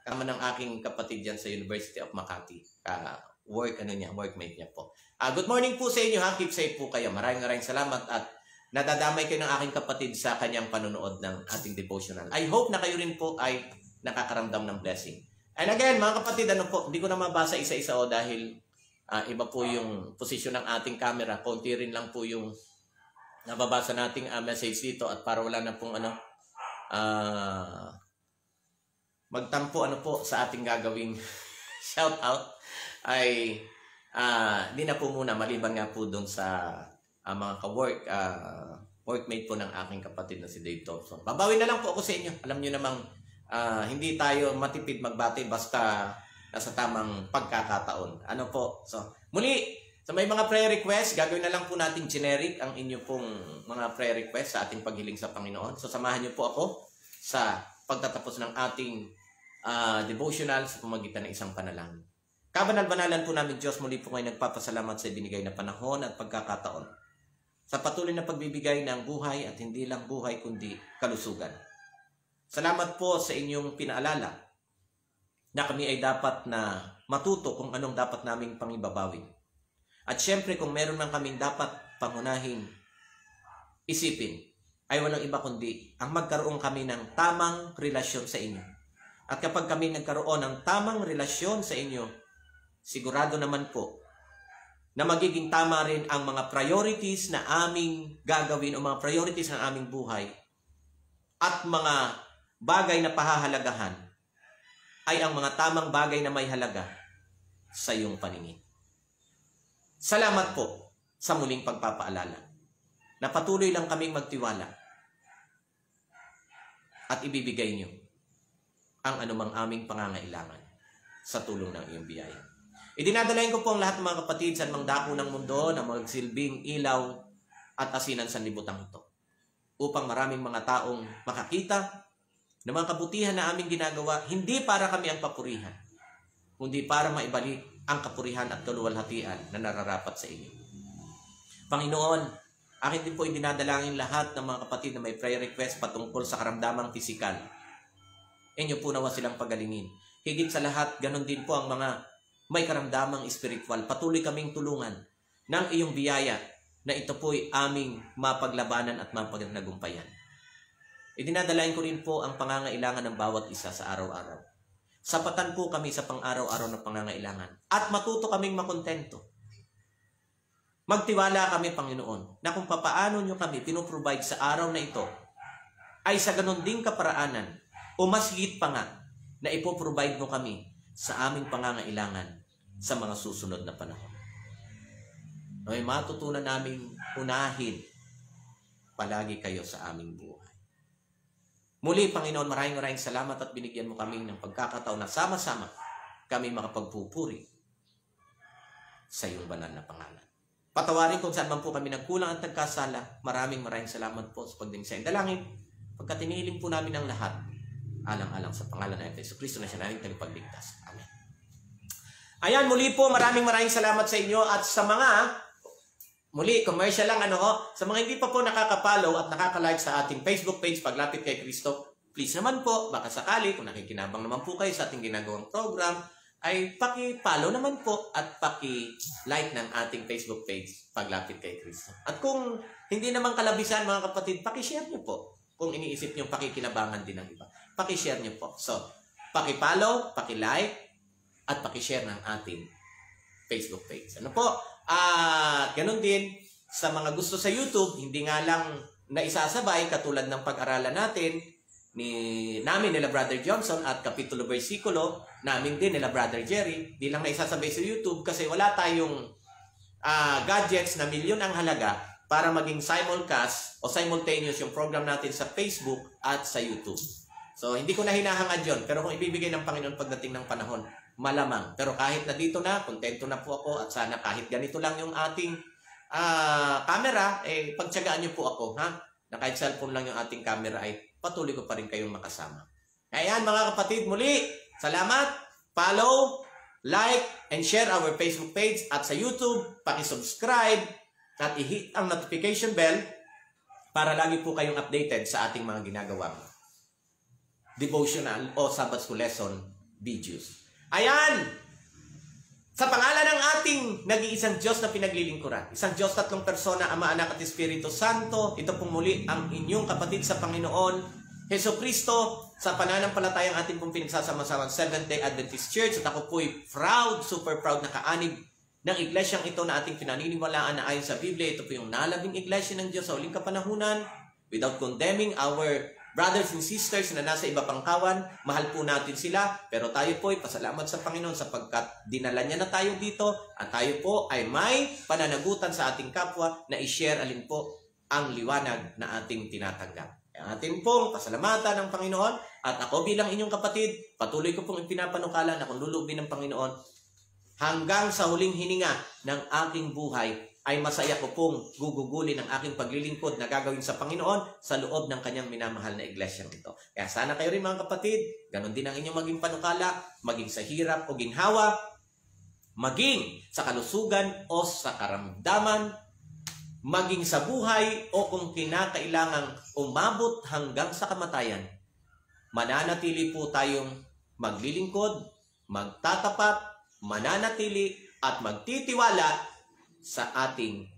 Kama ng aking kapatid dyan sa University of Makati. Uh, work ano niya, workmate niya po. Uh, good morning po sa inyo ha. Keep safe po kayo. Maraming maraming salamat at nadadamay kayo ng aking kapatid sa kanyang panonood ng ating devotional. I hope na kayo rin po ay nakakaramdam ng blessing. And again, mga kapatid, ano po, hindi ko na mabasa isa-isa o dahil uh, iba po yung posisyon ng ating camera. Konti rin lang po yung nababasa nating uh, message dito at para wala na pong ano, uh, magtampo ano po sa ating gagawing shout out ay uh, di na po muna maliban nga po doon sa uh, mga ka-work uh, workmate po ng aking kapatid na si Dave Thompson. Babawi na lang po ako sa inyo. Alam niyo namang uh, hindi tayo matipid magbati basta nasa tamang pagkakataon. Ano po? So, muli, sa may mga prayer request, gagawin na lang po natin generic ang inyo pong mga prayer request sa ating paghiling sa Panginoon. So, samahan niyo po ako sa pagtatapos ng ating uh, devotional sa pamagitan ng isang panalangin. Kabanal-banalan po namin Diyos, muli po kayo nagpapasalamat sa binigay na panahon at pagkakataon sa patuloy na pagbibigay ng buhay at hindi lang buhay kundi kalusugan. Salamat po sa inyong pinaalala na kami ay dapat na matuto kung anong dapat naming pangibabawin. At syempre kung meron man kaming dapat pangunahin isipin, ay walang iba kundi ang magkaroon kami ng tamang relasyon sa inyo. At kapag kami nagkaroon ng tamang relasyon sa inyo, sigurado naman po na magiging tama rin ang mga priorities na aming gagawin o mga priorities ng aming buhay at mga bagay na pahahalagahan ay ang mga tamang bagay na may halaga sa iyong paningin. Salamat po sa muling pagpapaalala na patuloy lang kaming magtiwala at ibibigay niyo ang anumang aming pangangailangan sa tulong ng iyong biyaya. Idinadalayan ko po ang lahat ng mga kapatid sa mga dako ng mundo na magsilbing ilaw at asinan sa libutang ito upang maraming mga taong makakita ng mga kabutihan na aming ginagawa, hindi para kami ang papurihan, kundi para maibalik ang kapurihan at kaluwalhatian na nararapat sa inyo. Panginoon, akin din po idinadalangin lahat ng mga kapatid na may prayer request patungkol sa karamdamang pisikal inyo po nawa silang pagalingin. Higit sa lahat, ganon din po ang mga may karamdamang espiritual. Patuloy kaming tulungan ng iyong biyaya na ito po'y aming mapaglabanan at mapagnagumpayan. Idinadalain ko rin po ang pangangailangan ng bawat isa sa araw-araw. Sapatan po kami sa pang-araw-araw na pangangailangan at matuto kaming makontento. Magtiwala kami, Panginoon, na kung papaano nyo kami pinoprovide sa araw na ito, ay sa ganon ding kaparaanan o mas higit pa nga na ipoprovide mo kami sa aming pangangailangan sa mga susunod na panahon. Ay matutunan naming unahin palagi kayo sa aming buhay. Muli, Panginoon, maraming maraming salamat at binigyan mo kami ng pagkakataon na sama-sama kami makapagpupuri sa iyong banal na pangalan. Patawarin kung saan man po kami nagkulang at nagkasala. Maraming maraming salamat po sa pagding sa dalangin. Pagka tinihiling po namin ang lahat, alang-alang sa pangalan ng Yesu Kristo na siya namin tagapagligtas. Amen. Ayan, muli po, maraming maraming salamat sa inyo at sa mga Muli, commercial lang ano Sa mga hindi pa po nakaka-follow at nakaka-like sa ating Facebook page, Paglapit kay Kristo, please naman po, baka sakali, kung nakikinabang naman po kayo sa ating ginagawang program, ay paki-follow naman po at paki-like ng ating Facebook page, Paglapit kay Kristo. At kung hindi naman kalabisan mga kapatid, paki-share niyo po kung iniisip niyo pakikinabangan din ng iba paki-share niyo po. So, paki-follow, paki-like, at paki-share ng ating Facebook page. Ano po? At ganun din sa mga gusto sa YouTube, hindi nga lang naisasabay katulad ng pag-aralan natin ni namin nila Brother Johnson at kapitulo versikulo namin din nila Brother Jerry, di lang naisasabay sa YouTube kasi wala tayong uh, gadgets na milyon ang halaga para maging simulcast o simultaneous yung program natin sa Facebook at sa YouTube. So, hindi ko na hinahangad yun. Pero kung ibibigay ng Panginoon pagdating ng panahon, malamang. Pero kahit na dito na, kontento na po ako at sana kahit ganito lang yung ating uh, camera, eh, pagtsagaan niyo po ako, ha? Na kahit cellphone lang yung ating camera ay patuloy ko pa rin kayong makasama. Ayan mga kapatid, muli, salamat, follow, like, and share our Facebook page at sa YouTube, paki-subscribe at i-hit ang notification bell para lagi po kayong updated sa ating mga ginagawa devotional o Sabbath School lesson videos. Ayan! Sa pangalan ng ating nag-iisang Diyos na pinaglilingkuran, isang Diyos tatlong persona, Ama, Anak at Espiritu Santo, ito pong muli ang inyong kapatid sa Panginoon, Heso Kristo, sa pananampalatayang ating pong pinagsasama-sama Seventh-day Adventist Church, at ako po'y proud, super proud na kaanib ng iglesyang ito na ating pinaniniwalaan na ayon sa Biblia, ito po yung nalabing iglesia ng Diyos sa uling kapanahunan, without condemning our brothers and sisters na nasa iba pang kawan, mahal po natin sila, pero tayo po ay pasalamat sa Panginoon sapagkat dinala niya na tayo dito at tayo po ay may pananagutan sa ating kapwa na i-share alin po ang liwanag na ating tinatanggap. atin pong pasalamatan ng Panginoon at ako bilang inyong kapatid, patuloy ko pong ipinapanukala na kung lulubin ng Panginoon hanggang sa huling hininga ng aking buhay ay masaya ko pong gugugulin ang aking paglilingkod na gagawin sa Panginoon sa loob ng kanyang minamahal na iglesia ito. Kaya sana kayo rin mga kapatid, ganun din ang inyong maging panukala, maging sa hirap o ginhawa, maging sa kalusugan o sa karamdaman, maging sa buhay o kung kinakailangang umabot hanggang sa kamatayan, mananatili po tayong maglilingkod, magtatapat, mananatili at magtitiwala sa ating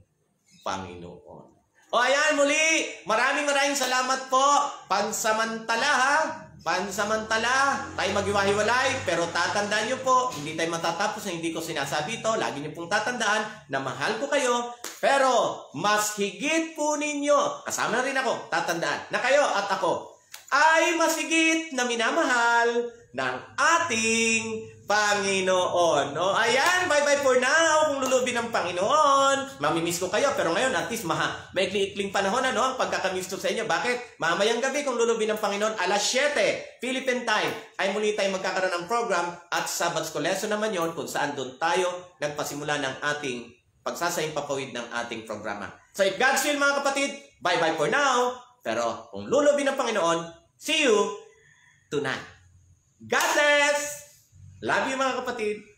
Panginoon. O ayan, muli, maraming maraming salamat po. Pansamantala ha, pansamantala, tayo maghiwa-hiwalay, pero tatandaan nyo po, hindi tayo matatapos na hindi ko sinasabi ito. Lagi nyo pong tatandaan na mahal ko kayo, pero mas higit po ninyo, kasama na rin ako, tatandaan na kayo at ako, ay masigit na minamahal ng ating Panginoon. No? Ayan, bye-bye for now. Kung lulubin ng Panginoon, mamimiss ko kayo. Pero ngayon, at least, maha, may ikling panahon ano, ang pagkakamiss ko sa inyo. Bakit? Mamayang gabi, kung lulubin ng Panginoon, alas 7, Philippine time, ay muli tayo magkakaroon ng program at Sabbath School lesson naman yon kung saan doon tayo nagpasimula ng ating pagsasayang papawid ng ating programa. So if God's will mga kapatid, bye-bye for now. Pero kung lulubin ng Panginoon, see you tonight. God bless! Love you mga kapatid!